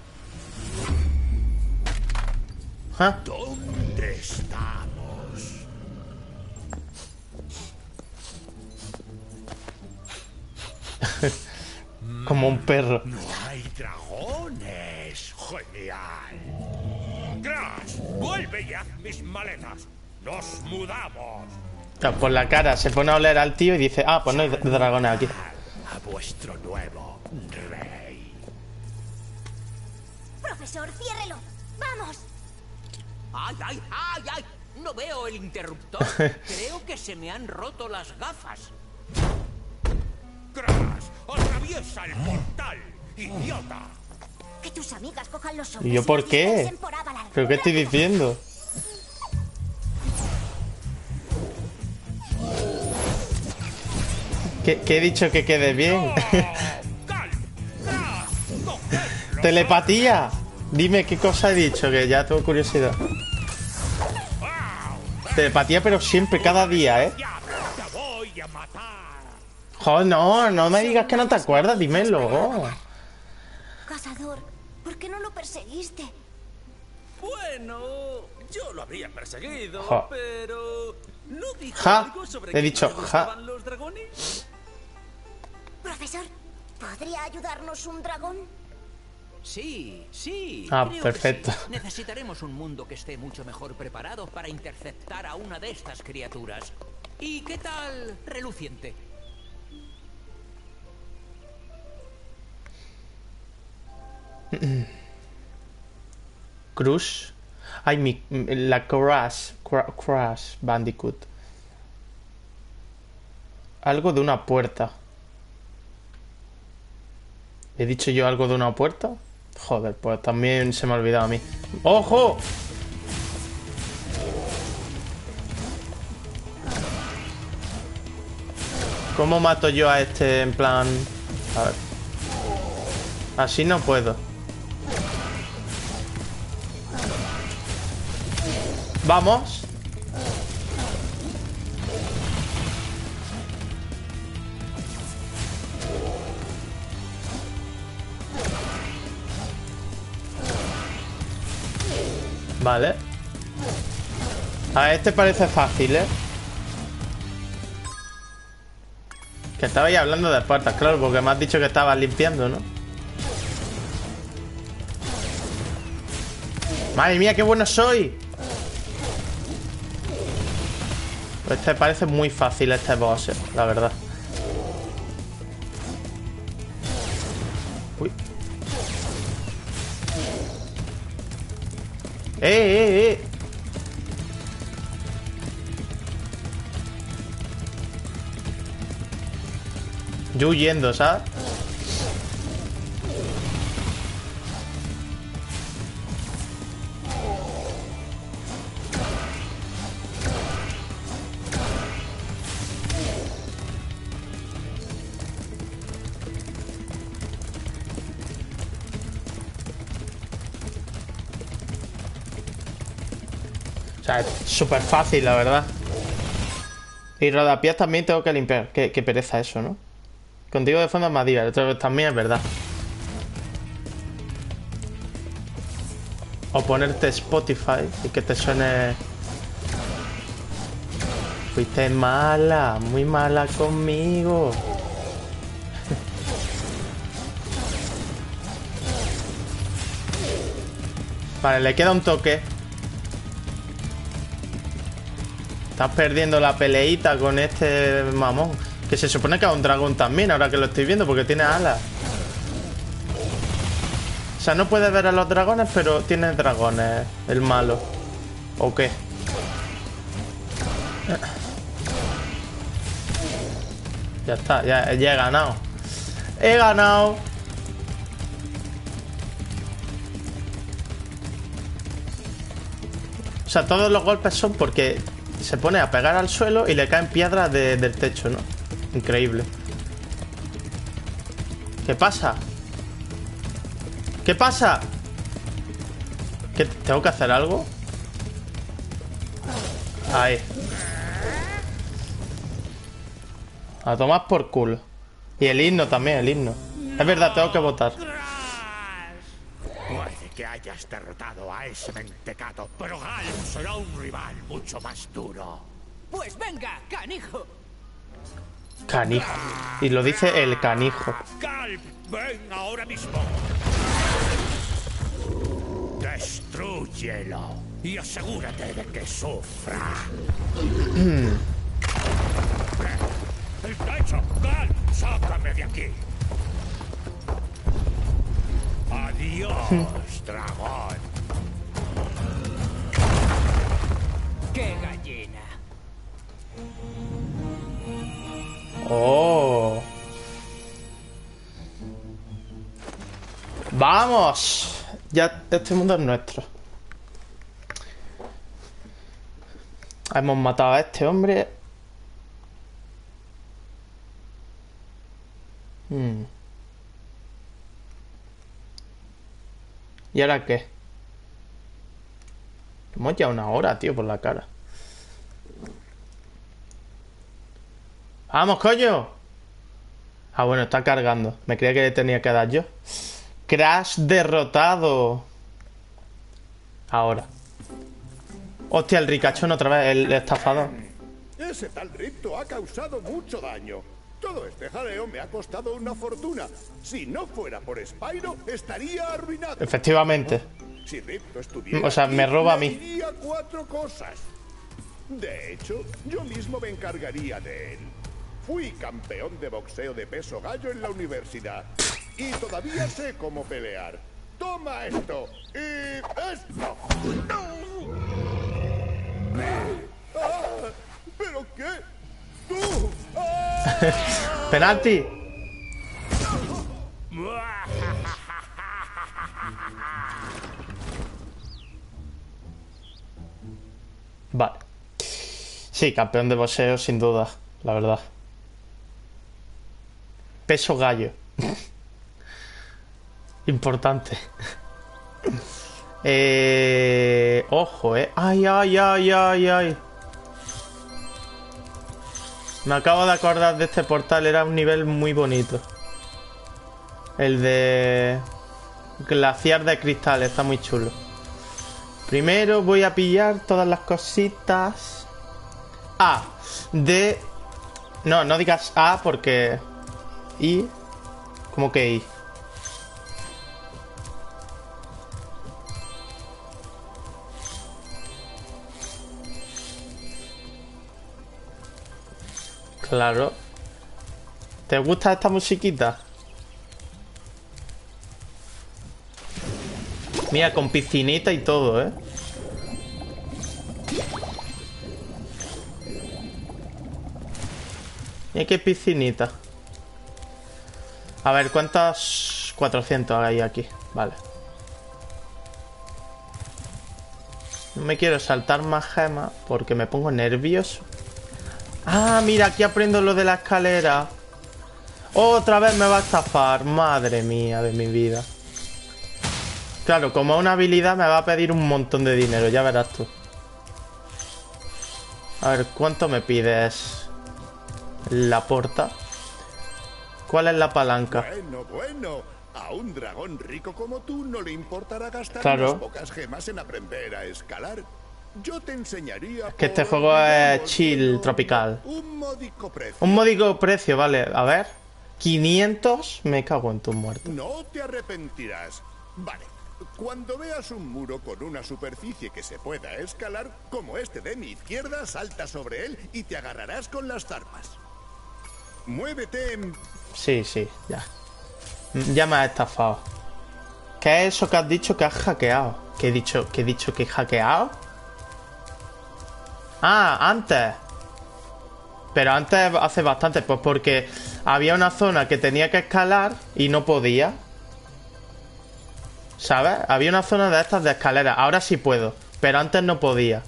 ¿Dónde estamos? [LAUGHS]
Como un perro.
No hay dragones. Genial. Crash, vuelve y haz mis maletas. Nos mudamos
por la cara se pone a oler al tío y dice, ah, pues no hay dragones aquí.
Vuestro nuevo rey.
Profesor, ciérrelo. ¡Vamos!
¡Ay, ay, ay, ay! No veo el interruptor. [LAUGHS] Creo que se me han roto las gafas.
Crash, atraviesa el portal, idiota.
Que tus amigas cojan los
¿Y yo por qué? ¿Pero qué estoy diciendo? ¿Qué, qué he dicho que quede bien? [LAUGHS] Telepatía. Dime qué cosa he dicho, que ya tengo curiosidad. Telepatía, pero siempre, cada día, ¿eh? Joder, no, no me digas que no te acuerdas, dímelo.
Cazador, ¿por qué no lo perseguiste?
Bueno, yo lo habría perseguido,
Ja.
pero... ¿No dijo
Ja,
algo sobre
he dicho ja.
gustaban los dragones?
Profesor, ¿podría ayudarnos un dragón?
Sí, sí.
Ah,
creo que
perfecto.
sí. Necesitaremos un mundo que esté mucho mejor preparado para interceptar a una de estas criaturas. ¿Y qué tal reluciente? [CLEARS THROAT]
Crush. Ay, mi, la Crash. Cra- Crash Bandicoot. Algo de una puerta. ¿He dicho yo algo de una puerta? Joder, pues también se me ha olvidado a mí. ¡Ojo! ¿Cómo mato yo a este en plan... A ver. Así no puedo. Vamos. Vale. A este parece fácil, ¿eh? Que estabais hablando de puertas, claro, porque me has dicho que estabas limpiando, ¿no? Madre mía, qué bueno soy. Este parece muy fácil este boss, eh, la verdad. ¡Eh, eh, eh! Yo huyendo, ¿sabes? Sea, es súper fácil, la verdad. Y rodapiés también tengo que limpiar. Qué, pereza eso, ¿no? Contigo de fondo es más divertido. También es verdad. O ponerte Spotify y que te suene... Fuiste mala, muy mala conmigo. [LAUGHS] Vale, le queda un toque. Perdiendo la peleita con este mamón. Que se supone que es un dragón también, ahora que lo estoy viendo, porque tiene alas. O sea, no puedes ver a los dragones, pero tiene dragones, el malo. ¿O qué? Ya está, ya he ganado. He ganado. O sea, todos los golpes son porque se pone a pegar al suelo y le caen piedras de- del techo, ¿no? Increíble. ¿Qué pasa? ¿Qué pasa? ¿Qué, ¿Tengo que hacer algo? Ahí. A tomar por culo. Y el himno también, el himno. Es verdad, tengo que votar.
Hayas derrotado a ese mentecato, pero Galm será un rival mucho más duro.
Pues venga, canijo.
Canijo. Y lo dice el canijo.
Galm, ven ahora mismo. Destrúyelo y asegúrate de que sufra. ¡El techo! ¡Galm, sácame de aquí! ¡Adiós, dragón!
¡Qué gallina!
Oh. Vamos. Ya este mundo es nuestro. Hemos matado a este hombre. Hmm. ¿Y ahora qué? Hemos ya una hora, tío, por la cara. ¡Vamos, coño! Ah, bueno, está cargando. Me creía que le tenía que dar yo. Crash derrotado. Ahora. Hostia, el ricachón otra vez, el estafador.
Ese tal Ripto ha causado mucho daño. Todo este jaleo me ha costado una fortuna. Si no fuera por Spyro, estaría arruinado.
Efectivamente.
Si Ripto estuviera
O sea, me roba a
le
mí.
cuatro cosas. De hecho, yo mismo me encargaría de él. Fui campeón de boxeo de peso gallo en la universidad. Y todavía sé cómo pelear. Toma esto. Y esto. Ah, ¿Pero qué? [LAUGHS]
Penalti. Vale. Sí, campeón de boxeo, sin duda, la verdad. Peso gallo. [LAUGHS] Importante. [LAUGHS] eh, ojo, eh. Ay, ay, ay, ay, ay. Me acabo de acordar de este portal, era un nivel muy bonito. El de glaciar de cristal, está muy chulo. Primero voy a pillar todas las cositas. A. De... No, no digas A porque... I. ¿Cómo que I? Claro. ¿Te gusta esta musiquita? Mira, con piscinita y todo, ¿eh? Mira qué piscinita. A ver, ¿cuántas? 400 hay aquí. Vale. No me quiero saltar más gemas porque me pongo nervioso. Ah, mira, aquí aprendo lo de la escalera. Otra vez me va a estafar. Madre mía de mi vida. Claro, como una habilidad me va a pedir un montón de dinero, ya verás tú. A ver, ¿cuánto me pides? La porta. ¿Cuál es la palanca?
Bueno, bueno. A un dragón rico como tú no le importará gastar
Claro.
unas pocas gemas en aprender a escalar. Yo te enseñaría
Que este juego es chill, tropical.
un módico precio.
Un módico precio, vale. A ver. 500. Me cago en tu muerto.
No te arrepentirás. Vale. Cuando veas un muro con una superficie que se pueda escalar, como este de mi izquierda, salta sobre él y te agarrarás con las zarpas. Muévete en...
Sí, sí, ya. Ya me has estafado. ¿Qué es eso que has dicho que has hackeado? ¿Qué he dicho? ¿Qué he dicho que he hackeado? Ah, antes. Pero antes hace bastante, pues porque había una zona que tenía que escalar y no podía. ¿Sabes? Había una zona de estas de escalera. Ahora sí puedo, pero antes no podía.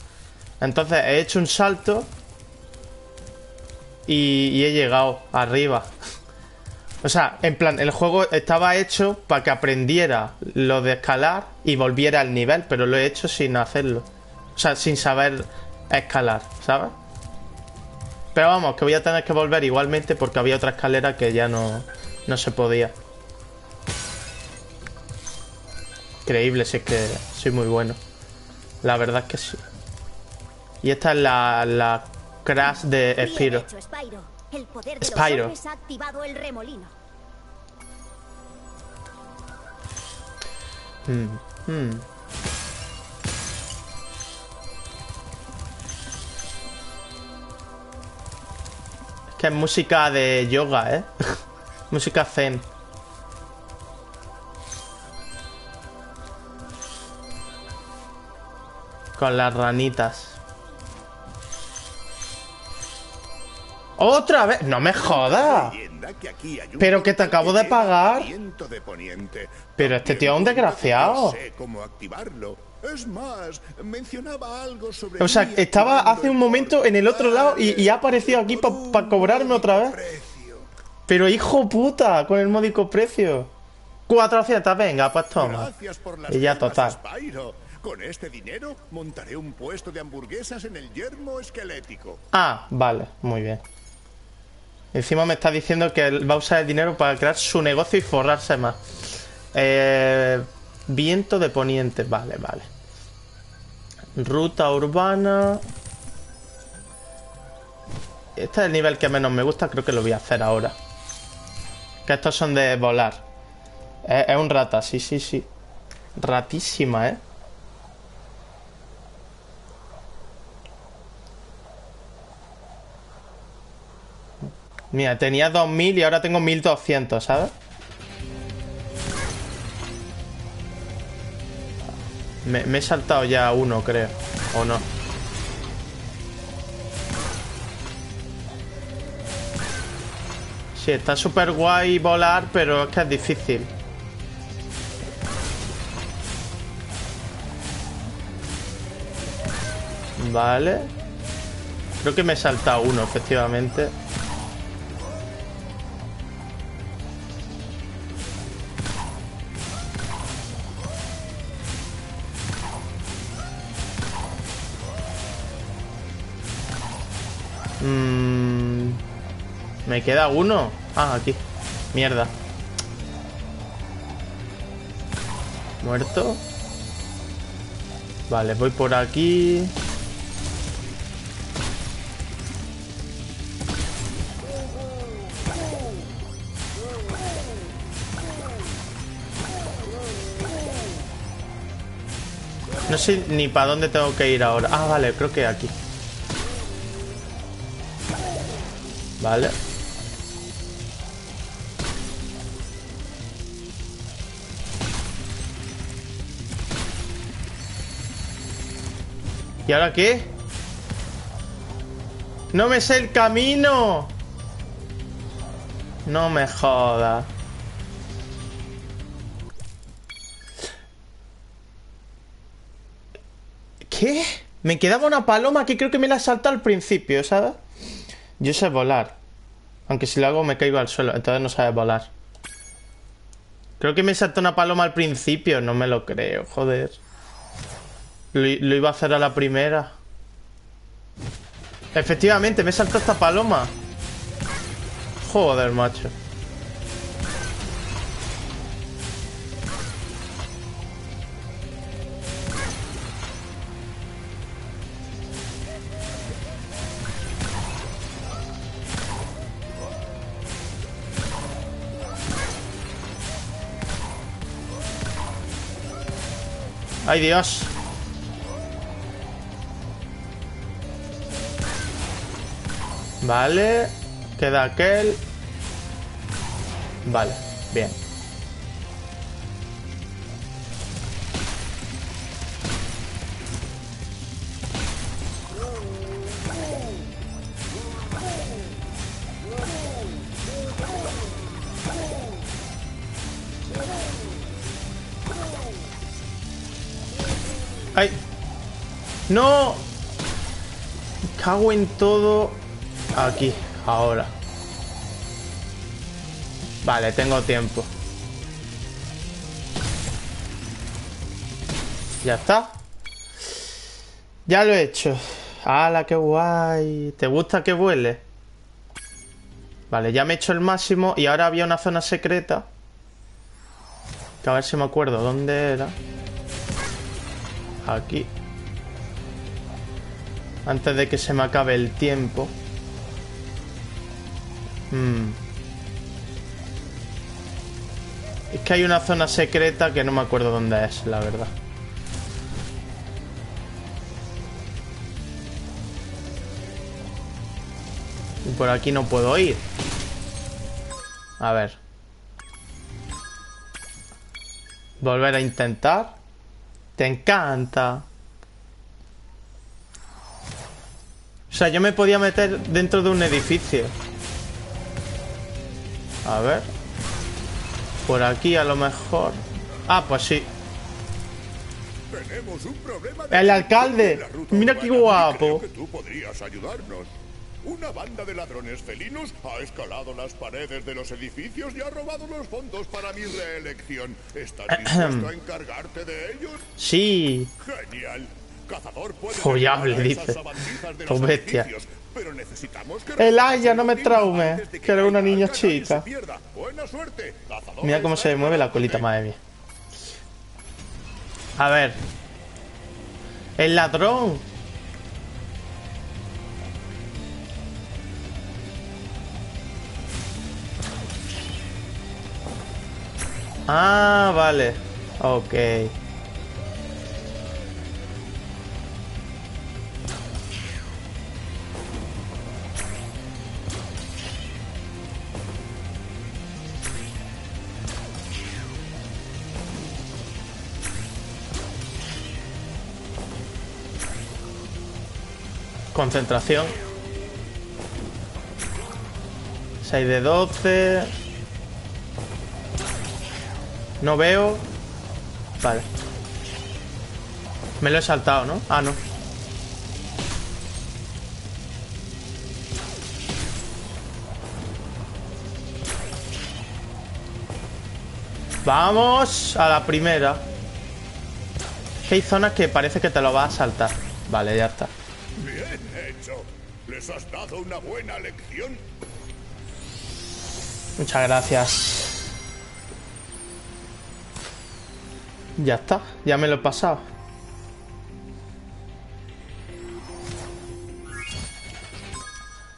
Entonces he hecho un salto y, y he llegado arriba. O sea, en plan, el juego estaba hecho para que aprendiera lo de escalar y volviera al nivel, pero lo he hecho sin hacerlo. O sea, sin saber escalar, ¿sabes? Pero vamos, que voy a tener que volver igualmente porque había otra escalera que ya no, no se podía. Increíble, si es que soy muy bueno. La verdad es que sí. Y esta es la, la crash de
Spyro. El poder de
Spyro.
los hombres ha activado el remolino.
Hmm, hmm. Que es música de yoga, ¿eh? [LAUGHS] música zen. Con las ranitas. ¡Otra vez! ¡No me jodas! Pero que te acabo de pagar. Pero este tío es un desgraciado.
Es más, mencionaba algo sobre
O sea, estaba hace un momento en el otro lado y, y ha aparecido aquí para cobrarme otra vez. Pero hijo puta, con el módico precio. 400, venga, pues toma. Y ya total.
Spyro. Con este dinero montaré un puesto de hamburguesas en el yermo esquelético.
Ah, vale, muy bien. Encima me está diciendo que va a usar el dinero para crear su negocio y forrarse más. Eh, viento de poniente, vale, vale. Ruta urbana. Este es el nivel que menos me gusta, creo que lo voy a hacer ahora. Que estos son de volar. Es, es un rata, sí, sí, sí. Ratísima, ¿eh? Mira, tenía 2000 y ahora tengo 1200, ¿sabes? Me, he saltado ya uno, creo. ¿O no? Sí, está súper guay volar, pero es que es difícil. Vale. Creo que me he saltado uno, efectivamente. Me queda uno. Ah, aquí. Mierda. Muerto. Vale, voy por aquí. No sé ni para dónde tengo que ir ahora. Ah, vale, creo que aquí. Vale. ¿Y ahora qué? ¡No me sé el camino! No me jodas. ¿Qué? Me quedaba una paloma que creo que me la saltado al principio, ¿sabes? Yo sé volar. Aunque si lo hago me caigo al suelo, entonces no sabes volar. Creo que me saltó una paloma al principio, no me lo creo, joder. Lo, iba a hacer a la primera. Efectivamente, me saltó esta paloma. Joder, macho. ¡Ay, Dios! Vale. Queda aquel. Vale, bien. ¡Ay! ¡No! Cago en todo aquí, ahora. Vale, tengo tiempo. Ya está. Ya lo he hecho. ¡Hala, qué guay! ¿Te gusta que vuele? Vale, ya me he hecho el máximo y ahora había una zona secreta. Que a ver si me acuerdo dónde era. Aquí. Antes de que se me acabe el tiempo. Hmm. Es que hay una zona secreta que no me acuerdo dónde es, la verdad. Y por aquí no puedo ir. A ver. Volver a intentar. Te encanta. O sea, yo me podía meter dentro de un edificio. A ver. Por aquí a lo mejor. Ah, pues sí.
Tenemos un problema
El alcalde. Mira qué guapo.
que tú podrías ayudarnos. Una banda de ladrones felinos ha escalado las paredes de los edificios y ha robado los fondos para mi reelección. ¿Estás dispuesto a encargarte de ellos?
Sí.
Genial. Cazador puede
Follable, dice.
de los
bestia.
Pero necesitamos que
El Aya, no me traume. Que era una niña chica.
Buena suerte.
Mira cómo se mueve la colita, madre mía. A ver. El ladrón. Ah, vale. Ok. Concentración. 6 de 12. No veo. Vale. Me lo he saltado, ¿no? Ah, no. Vamos a la primera. Hay zonas que parece que te lo vas a saltar. Vale, ya está.
¿Les has dado una buena lección?
Muchas gracias. Ya está, ya me lo he pasado.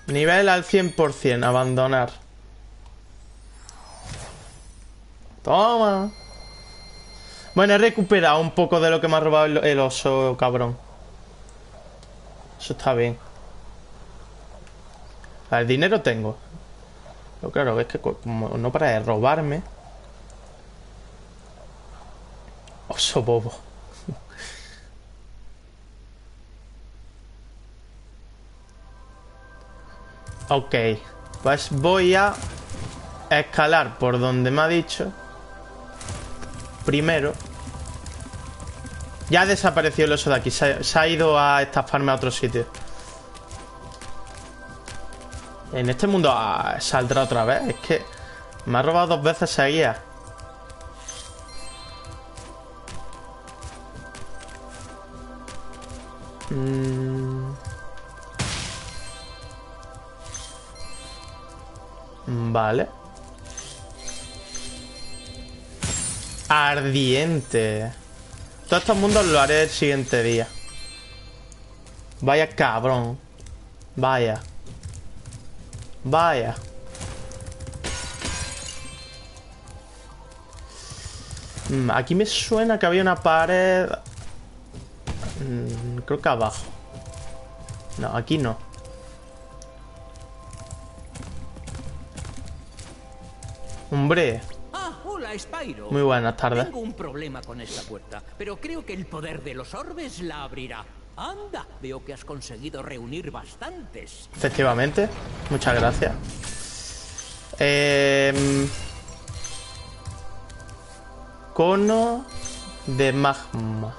Nivel al 100%, abandonar. Toma. Bueno, he recuperado un poco de lo que me ha robado el, el oso, cabrón. Eso está bien. Ver, dinero tengo. Pero claro, es que no para de robarme. Oso bobo. [LAUGHS] Ok, pues voy a escalar por donde me ha dicho. Primero. Ya ha desaparecido el oso de aquí. Se, se ha ido a estafarme a otro sitio. En este mundo ah, saldrá otra vez. Es que me ha robado dos veces seguidas. Mm. Vale. Ardiente. Todos estos mundos lo haré el siguiente día. Vaya cabrón. Vaya. Vaya. Mm, Aquí me suena que había una pared... Mm, Creo que abajo. No, aquí no. Hombre,
Ah, hola, Spyro.
muy buenas tardes.
Tengo un problema con esta puerta, pero creo que el poder de los orbes la abrirá. Anda, veo que has conseguido reunir bastantes.
Efectivamente. Muchas gracias. Em, cono de magma.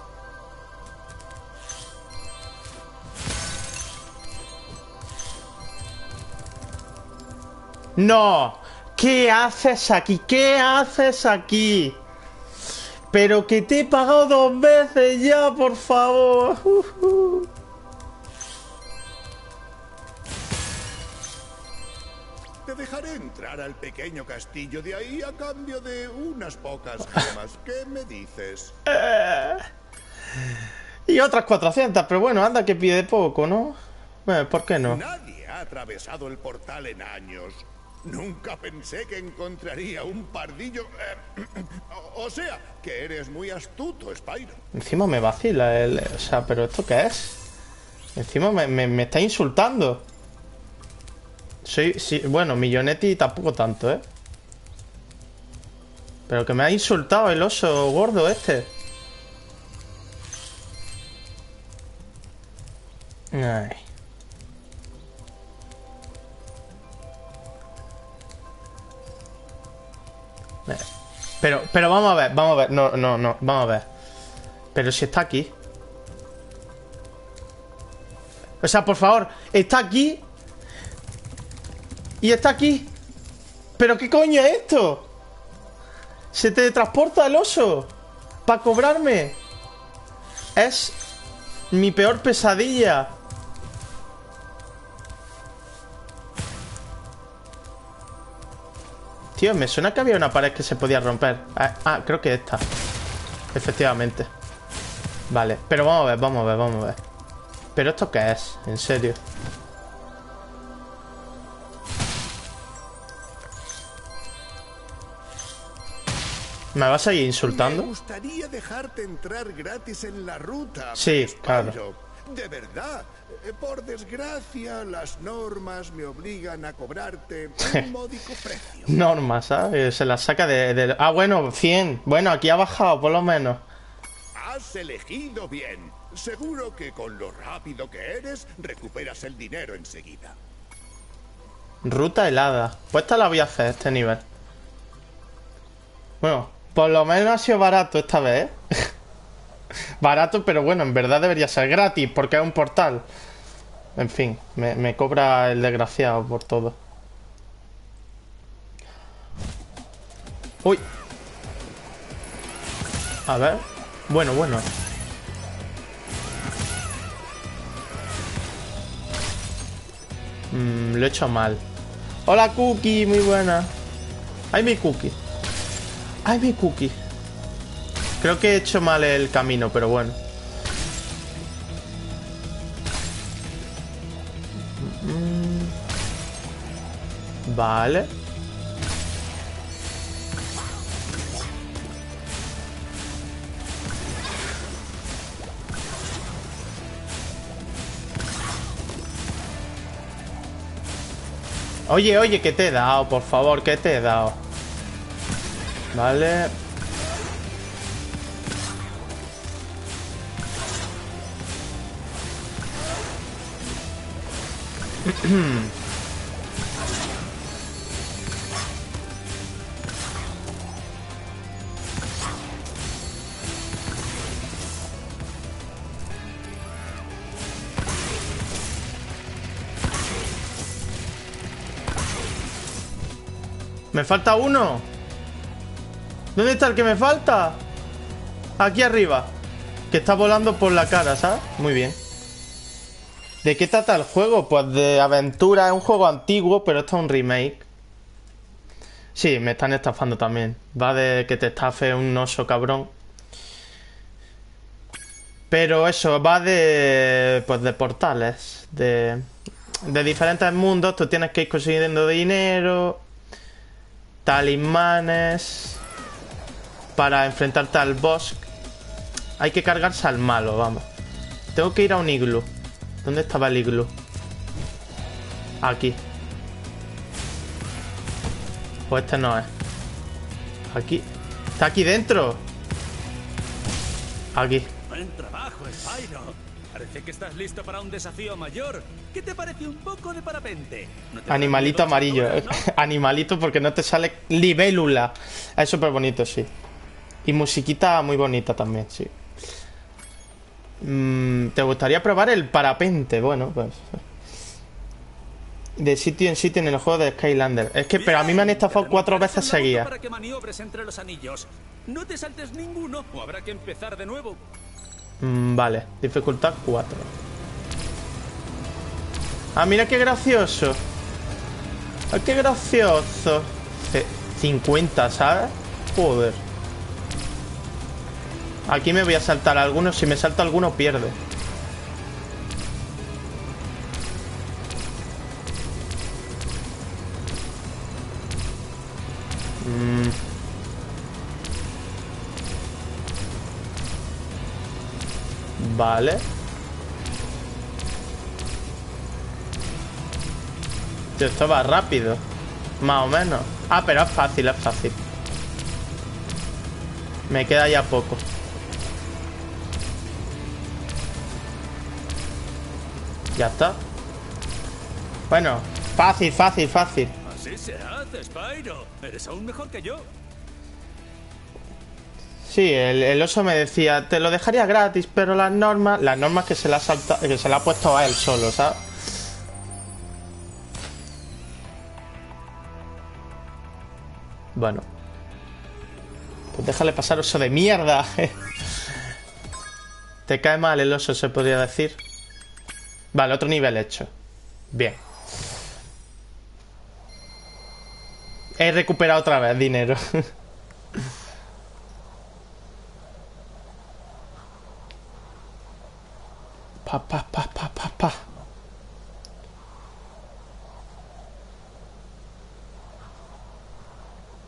No. ¿Qué haces aquí? ¿Qué haces aquí? Pero que te he pagado dos veces ya, por favor.
Te dejaré entrar al pequeño castillo de ahí a cambio de unas pocas gemas. ¿Qué me dices?
Y otras 400, pero bueno, anda que pide poco, ¿no? Bueno, ¿por qué no?
Nadie ha atravesado el portal en años. Nunca pensé que encontraría un pardillo. eh, [CLEARS THROAT] o- sea, que eres muy astuto, Spyro.
Encima me vacila el... O sea, ¿pero esto qué es? Encima me, está insultando. Soy... bueno, Millonetti tampoco tanto, ¿eh? Pero que me ha insultado el oso gordo este. Ay. Pero, pero vamos a ver, vamos a ver. No, no, no, vamos a ver. Pero si está aquí. O sea, por favor, está aquí. Y está aquí. ¿Pero qué coño es esto? Se te transporta el oso. Para cobrarme. Es mi peor pesadilla. Tío, me suena que había una pared que se podía romper. Ah, ah, creo que esta. Efectivamente. Vale, pero vamos a ver, vamos a ver, vamos a ver. ¿Pero esto qué es? En serio. ¿Me vas a seguir insultando?
Me gustaría dejarte entrar gratis en la ruta.
Sí, claro.
De verdad. Eh, Por desgracia, las normas me obligan a cobrarte un [LAUGHS] módico precio.
Norma, ¿sabes? Se la saca de, de- Ah, bueno, 100. Bueno, aquí ha bajado, por lo menos.
Has elegido bien. Seguro que con lo rápido que eres, recuperas el dinero enseguida.
Ruta helada. Pues esta la voy a hacer, este nivel. Bueno, por lo menos ha sido barato esta vez, ¿eh? [LAUGHS] barato, pero bueno, en verdad debería ser gratis, porque es un portal. En fin, me, cobra el desgraciado por todo. Uy. A ver. Bueno, bueno. Mm, lo he hecho mal. Hola, Cookie, muy buena. Ay, mi Cookie. Ay, mi Cookie. Creo que he hecho mal el camino, pero bueno. Vale. Oye, oye, que te he dado, por favor, que te he dado. Vale. Me falta uno. ¿Dónde está el que me falta? Aquí arriba. Que está volando por la cara, ¿sabes? Muy bien. ¿De qué trata el juego? Pues de aventura. Es un juego antiguo, pero esto es un remake. Sí, me están estafando también. Va de que te estafe un oso cabrón. Pero eso, va de. Pues de portales. De. De diferentes mundos. Tú tienes que ir consiguiendo dinero. Talismanes. Para enfrentarte al boss. Hay que cargarse al malo, vamos. Tengo que ir a un iglú. ¿Dónde estaba el iglú? Aquí. Pues este no es. Aquí. Está aquí dentro. Aquí.
Buen trabajo, Spyro. Parece que estás listo para un desafío mayor. ¿Qué te parece un poco de parapente? ¿No
Animalito amarillo.
dos alturas, [LAUGHS]
Animalito porque no te sale libélula. Es súper bonito, sí. Y musiquita muy bonita también, sí. Mm, ¿Te gustaría probar el parapente? Bueno, pues... De sitio en sitio en el juego de Skylander. Es que, pero a mí me han estafado cuatro veces seguidas.
Para que maniobres entre los anillos. No te saltes ninguno o habrá que empezar de nuevo.
Mm, vale, dificultad 4. Ah, mira qué gracioso. Ah, qué gracioso. Ce- 50, ¿sabes? Joder. Aquí me voy a saltar algunos. Si me salta alguno, pierdo. Mm. Vale. Esto va rápido. Más o menos. Ah, pero es fácil, es fácil. Me queda ya poco. Ya está. Bueno, fácil, fácil, fácil.
Así se hace, Spyro. Eres aún mejor que yo.
Sí, el, el oso me decía, te lo dejaría gratis, pero las normas, las normas que se le ha salta- que se le ha puesto a él solo, ¿sabes? Bueno. Pues déjale pasar, oso de mierda. [LAUGHS] Te cae mal el oso, se podría decir. Vale, otro nivel hecho. Bien. He recuperado otra vez dinero. [LAUGHS] Pa, pa, pa, pa, pa, pa.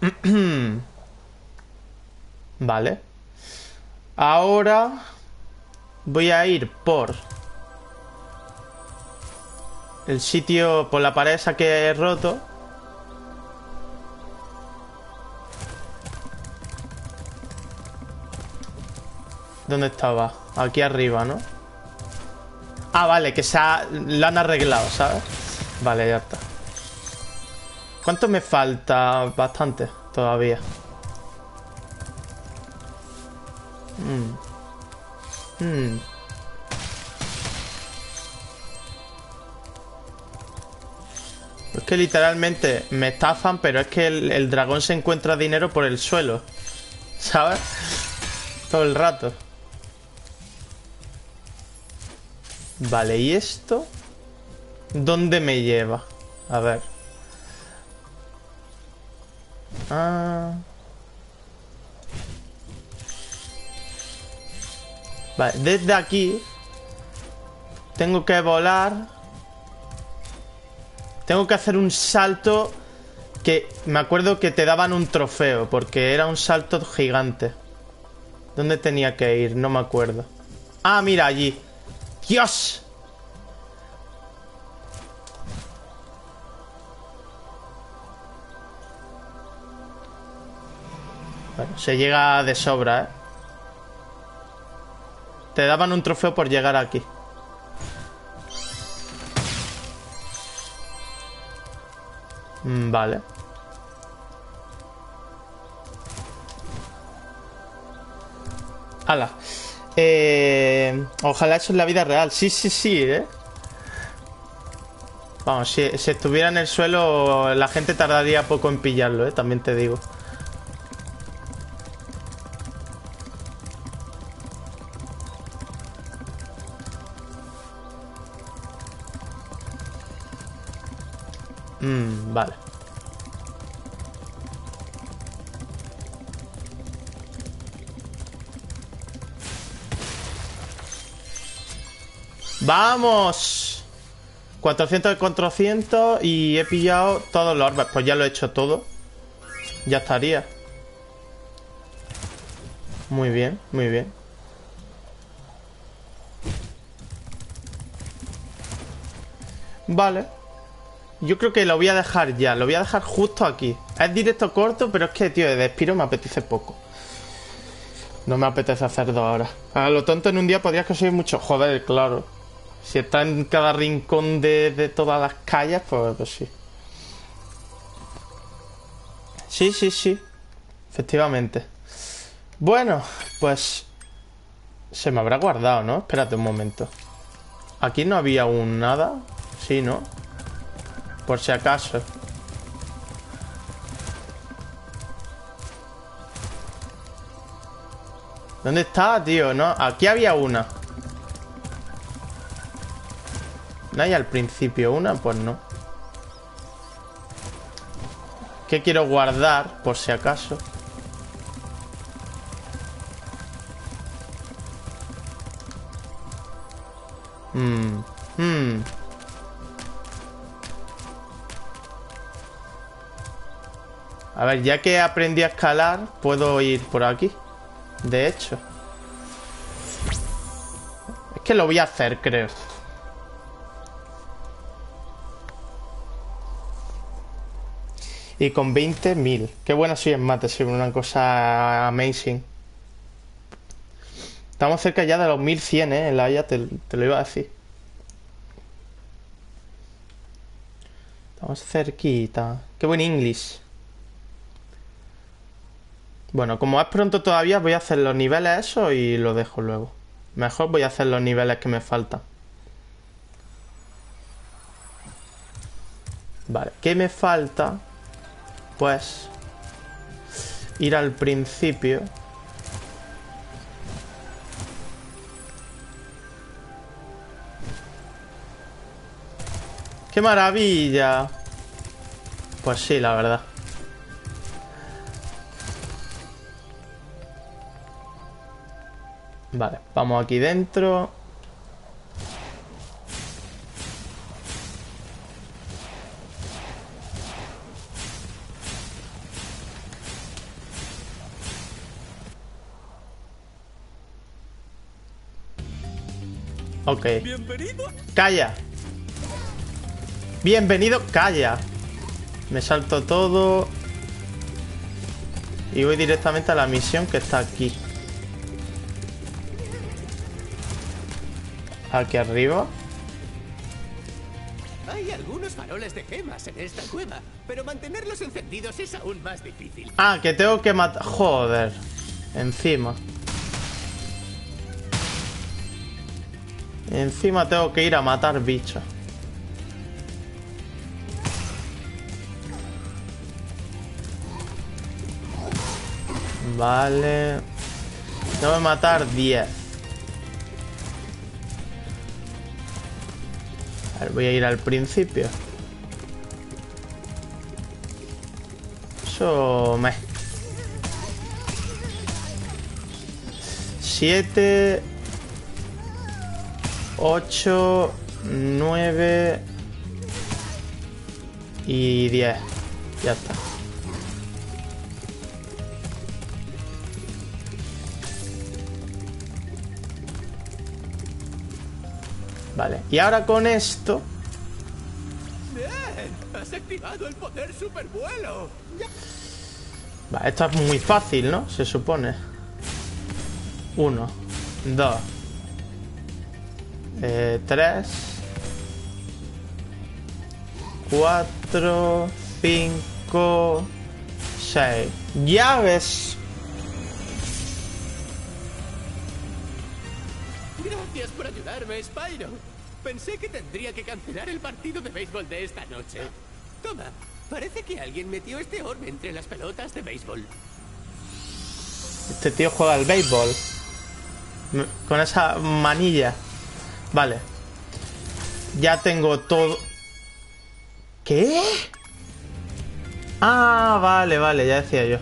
[CLEARS THROAT] Vale. Ahora voy a ir por el sitio, por la pared esa que he roto. ¿Dónde estaba? Aquí arriba, ¿no? Ah, vale, que se ha, lo han arreglado, ¿sabes? Vale, ya está. ¿Cuánto me falta? Bastante, todavía. Mm. Mm. Que literalmente me estafan, pero es que el, el dragón se encuentra dinero por el suelo. ¿Sabes? Todo el rato. Vale, ¿y esto? ¿Dónde me lleva? A ver. Ah. Vale, desde aquí tengo que volar. Tengo que hacer un salto que me acuerdo que te daban un trofeo porque era un salto gigante. ¿Dónde tenía que ir? No me acuerdo. Ah, mira, allí. ¡Dios! Bueno, se llega de sobra, ¿eh? Te daban un trofeo por llegar aquí. Vale. Hala. Eh, ojalá eso en la vida real. Sí, sí, sí, ¿eh? Vamos, si, si estuviera en el suelo, la gente tardaría poco en pillarlo, ¿eh? También te digo. Vale. ¡Vamos! 400 de 400 y he pillado todos los orbes. Pues ya lo he hecho todo. Ya estaría. Muy bien, muy bien. Vale. Yo creo que lo voy a dejar ya. Lo voy a dejar justo aquí. Es directo corto, pero es que, tío, de Despiro me apetece poco. No me apetece hacer dos horas. A lo tonto en un día podrías conseguir mucho. Joder, claro. Si está en cada rincón de, de todas las calles, pues, pues sí. Sí, sí, sí. Efectivamente. Bueno, pues... Se me habrá guardado, ¿no? Espérate un momento. Aquí no había un nada. Sí, ¿no? Por si acaso. ¿Dónde está, tío? No, aquí había una. ¿No hay al principio una? Pues no. ¿Qué quiero guardar? Por si acaso. Ya que aprendí a escalar, puedo ir por aquí. De hecho. Es que lo voy a hacer, creo. Y con 20.000. Qué buena soy en mate, soy una cosa amazing. Estamos cerca ya de los 1100, ¿eh? En la IA te, te lo iba a decir. Estamos cerquita. Qué buen English. Bueno, como es pronto todavía, voy a hacer los niveles eso y lo dejo luego. Mejor voy a hacer los niveles que me faltan. Vale, ¿qué me falta? Pues ir al principio. ¡Qué maravilla! Pues sí, la verdad. Vale, vamos aquí dentro. Ok. Calla. Bienvenido, calla. Me salto todo. Y voy directamente a la misión que está aquí. Aquí arriba.
Hay algunos faroles de gemas en esta cueva, pero mantenerlos encendidos es aún más difícil.
Ah, que tengo que matar... Joder. Encima. Encima tengo que ir a matar bichos. Vale. Tengo que matar 10. Voy a ir al principio. Eso me... 7 8 9 y 10. Ya está. Vale, y ahora con esto
Bien, has activado el poder supervuelo.
Esto es muy fácil, ¿no? Se supone. Uno, dos, eh, tres, cuatro, cinco, seis. ¡Llaves!
Gracias por ayudarme, Spyro. Pensé que tendría que cancelar el partido de béisbol de esta noche. Toma, parece que alguien metió este orbe entre las pelotas de béisbol.
Este tío juega al béisbol. Con esa manilla. Vale. Ya tengo todo. ¿Qué? Ah, vale, vale, ya decía yo.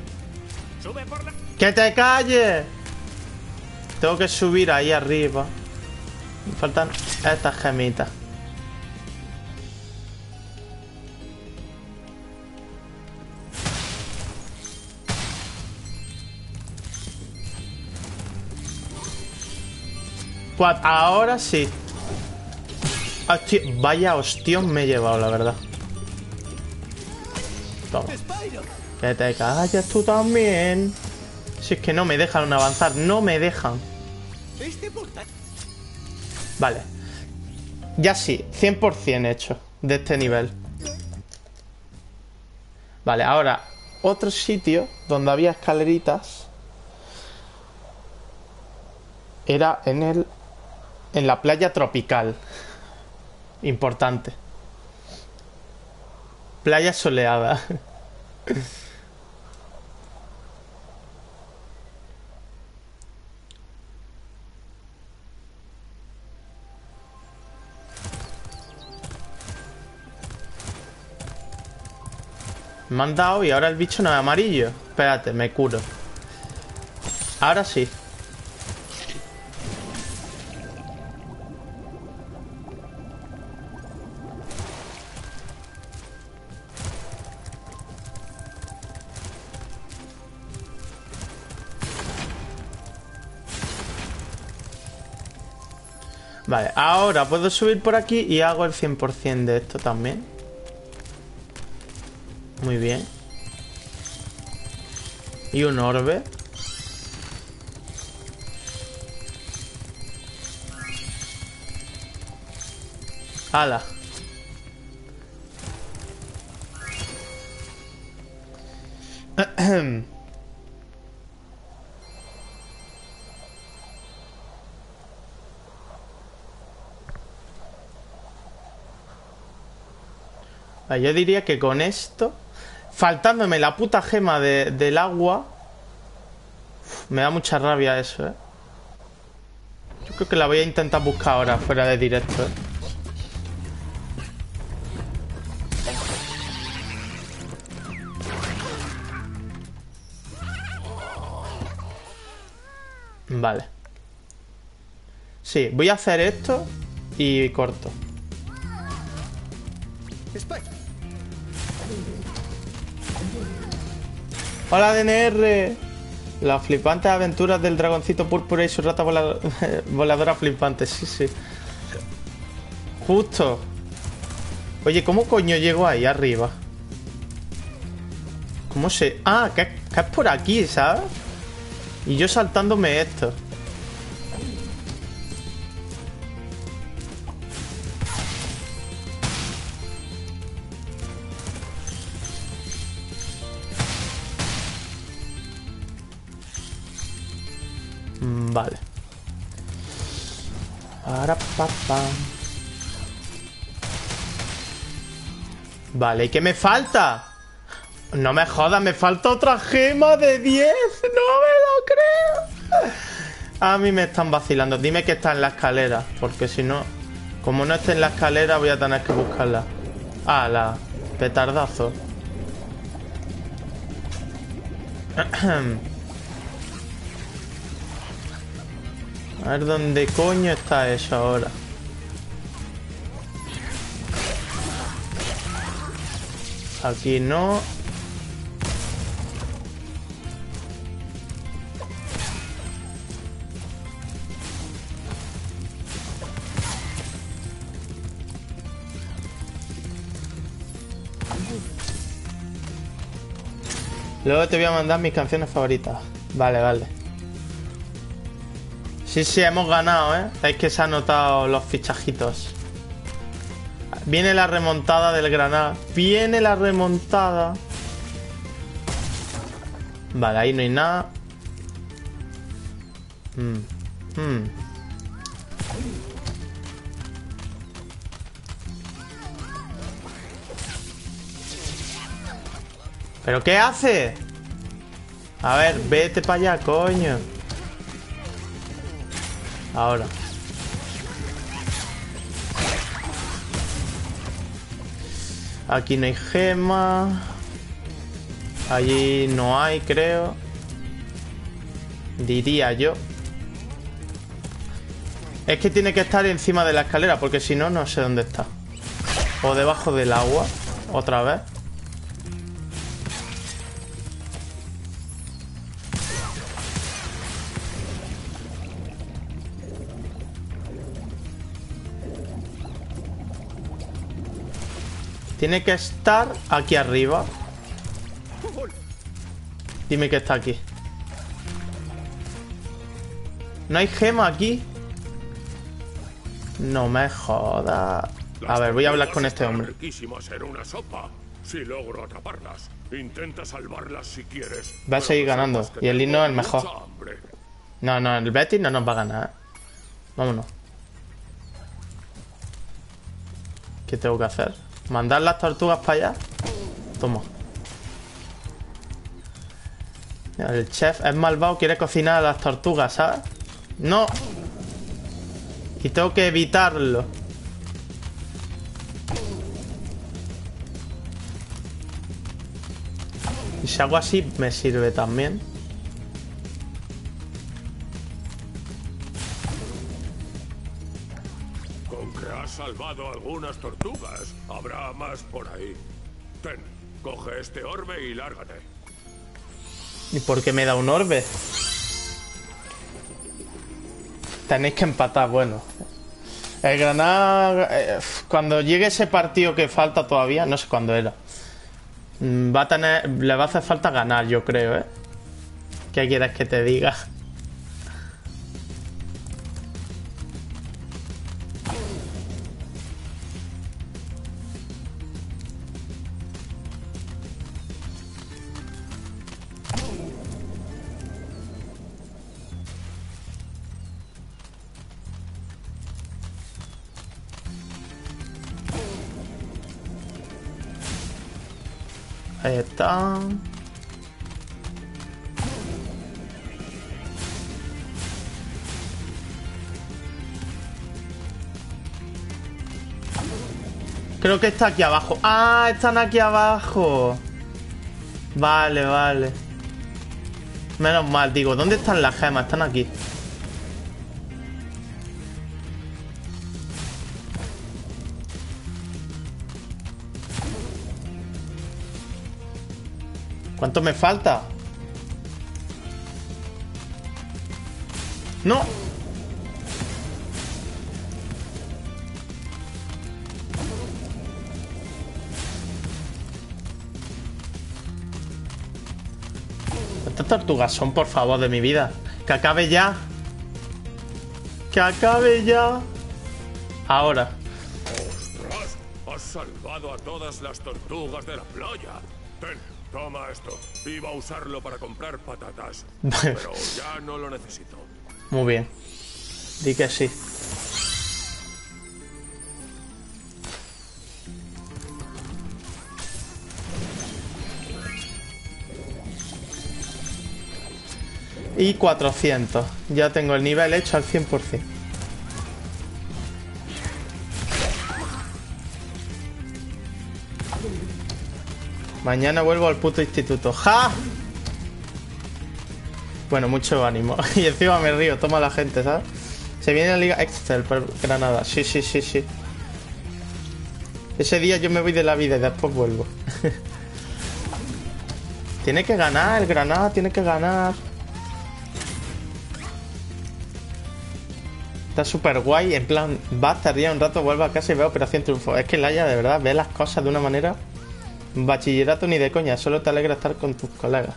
¡Que te calles! Tengo que subir ahí arriba. Faltan estas gemitas. Ahora sí. Vaya hostión me he llevado, la verdad. Toma. Que te calles tú también. Si es que no me dejan avanzar, no me dejan.
Este portal...
Vale. Ya sí, 100% hecho de este nivel. Vale, ahora otro sitio donde había escaleritas era en el en la playa tropical. Importante. Playa soleada. [LAUGHS] Me han dado y ahora el bicho no es amarillo. Espérate, me curo. Ahora sí. Vale, ahora puedo subir por aquí y hago el 100% de esto también. Muy bien. Y un orbe. ¡Hala! Vale, [CLEARS THROAT] Yo diría que con esto, faltándome la puta gema de- del agua, me da mucha rabia eso, ¿eh? Yo creo que la voy a intentar buscar ahora, fuera de directo, ¿eh? Vale. Sí, voy a hacer esto y corto. Hola DNR. Las flipantes aventuras del dragoncito púrpura y su rata vola- [LAUGHS] voladora flipante, sí, sí. Justo. Oye, ¿cómo coño llego ahí arriba? ¿Cómo se...? Ah, que, que es por aquí, ¿sabes? Y yo saltándome esto. Vale. Para pa, pa. Vale, ¿y qué me falta? No me jodas, me falta otra gema de 10. No me lo creo. A mí me están vacilando. Dime que está en la escalera, porque si no, como no esté en la escalera, voy a tener que buscarla. Ah, la petardazo. [CLEARS THROAT] A ver dónde coño está eso ahora. Aquí no. Luego te voy a mandar mis canciones favoritas. Vale, vale. Sí, sí, hemos ganado, ¿eh? Es que se han notado los fichajitos. Viene la remontada del Granada. Viene la remontada. Vale, ahí no hay nada. Mm, mm. ¿Pero qué hace? A ver, vete para allá, coño. Ahora. Aquí no hay gema. Allí no hay, creo. Diría yo. Es que tiene que estar encima de la escalera, porque si no, no sé dónde está. O debajo del agua, otra vez. Tiene que estar aquí arriba. Dime que está aquí. ¿No hay gema aquí? No me jodas. A ver, voy a hablar con este hombre.
Una sopa. Si logro atraparlas, intenta salvarlas si quieres.
Va a seguir ganando. Y el himno es el mejor. No, no, el Betis no nos va a ganar. Vámonos. ¿Qué tengo que hacer? ¿Mandar las tortugas para allá? Toma. El chef es malvado, quiere cocinar a las tortugas, ¿sabes? ¡No! Y tengo que evitarlo. Y si hago así, me sirve también.
Con que has salvado algunas tortugas, habrá más por ahí. Ten, coge este orbe y lárgate.
¿Y por qué me da un orbe? Tenéis que empatar, bueno. El Granada, eh, cuando llegue ese partido que falta todavía, no sé cuándo era, mm, va a tener, le va a hacer falta ganar, yo creo, ¿eh? ¿Qué quieres que te diga? Ahí está. Creo que está aquí abajo. ¡Ah! Están aquí abajo. Vale, vale. Menos mal, digo, ¿dónde están las gemas? Están aquí. ¿Cuánto me falta? ¡No! ¿Cuántas tortugas son, por favor, de mi vida? ¡Que acabe ya! ¡Que acabe ya! Ahora.
¡Ostras! Has salvado a todas las tortugas de la playa. Toma esto. Iba a usarlo para comprar patatas. [LAUGHS] pero ya no lo necesito.
Muy bien. Di que sí. Y 400. Ya tengo el nivel hecho al 100%. Mañana vuelvo al puto instituto. ¡Ja! Bueno, mucho ánimo. [LAUGHS] y encima me río, toma la gente, ¿sabes? Se viene la Liga Excel por Granada. Sí, sí, sí, sí. Ese día yo me voy de la vida y después vuelvo. [LAUGHS] tiene que ganar el Granada, tiene que ganar. Está súper guay, en plan, va a estar ya un rato, vuelvo a casa y veo Operación Triunfo. Es que Laia de verdad ve las cosas de una manera Bachillerato ni de coña, solo te alegra estar con tus colegas.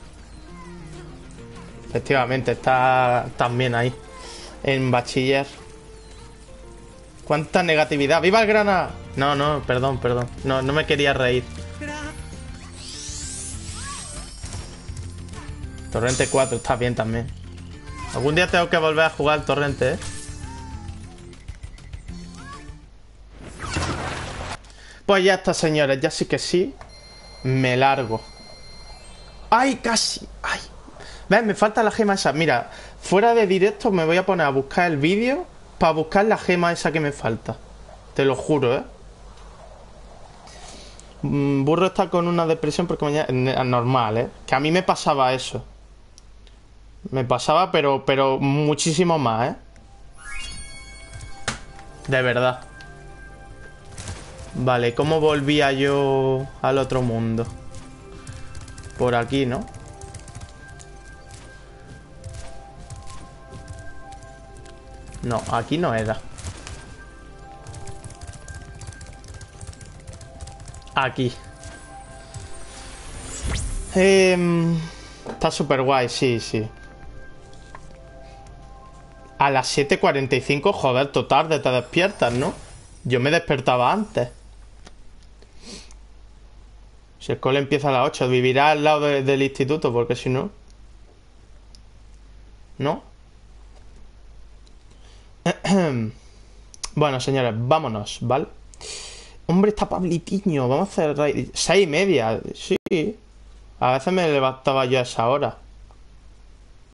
Efectivamente, está también ahí. En bachiller. ¿Cuánta negatividad? ¡Viva el grana! No, no, perdón, perdón. No, no me quería reír. Torrente 4 está bien también. Algún día tengo que volver a jugar al Torrente, ¿eh? Pues ya está, señores. Ya sí que sí. Me largo. ¡Ay, casi! ¡Ay! ¿Ves? Me falta la gema esa. Mira, fuera de directo me voy a poner a buscar el vídeo para buscar la gema esa que me falta. Te lo juro, ¿eh? Mm, Burro está con una depresión porque mañana... Normal, ¿eh? Que a mí me pasaba eso. Me pasaba, pero, pero muchísimo más, ¿eh? De verdad. Vale, ¿cómo volvía yo al otro mundo? Por aquí, ¿no? No, aquí no era. Aquí. Em, está súper guay, sí, sí. A las 7.45, joder, tú tarde te despiertas, ¿no? Yo me despertaba antes. Si el cole empieza a las 8, vivirá al lado de- del instituto, porque si no... ¿No? [CLEARS THROAT] bueno, señores, vámonos, ¿vale? Hombre, está Pablitiño. Vamos a hacer. Seis y media. Sí. A veces me levantaba yo a esa hora.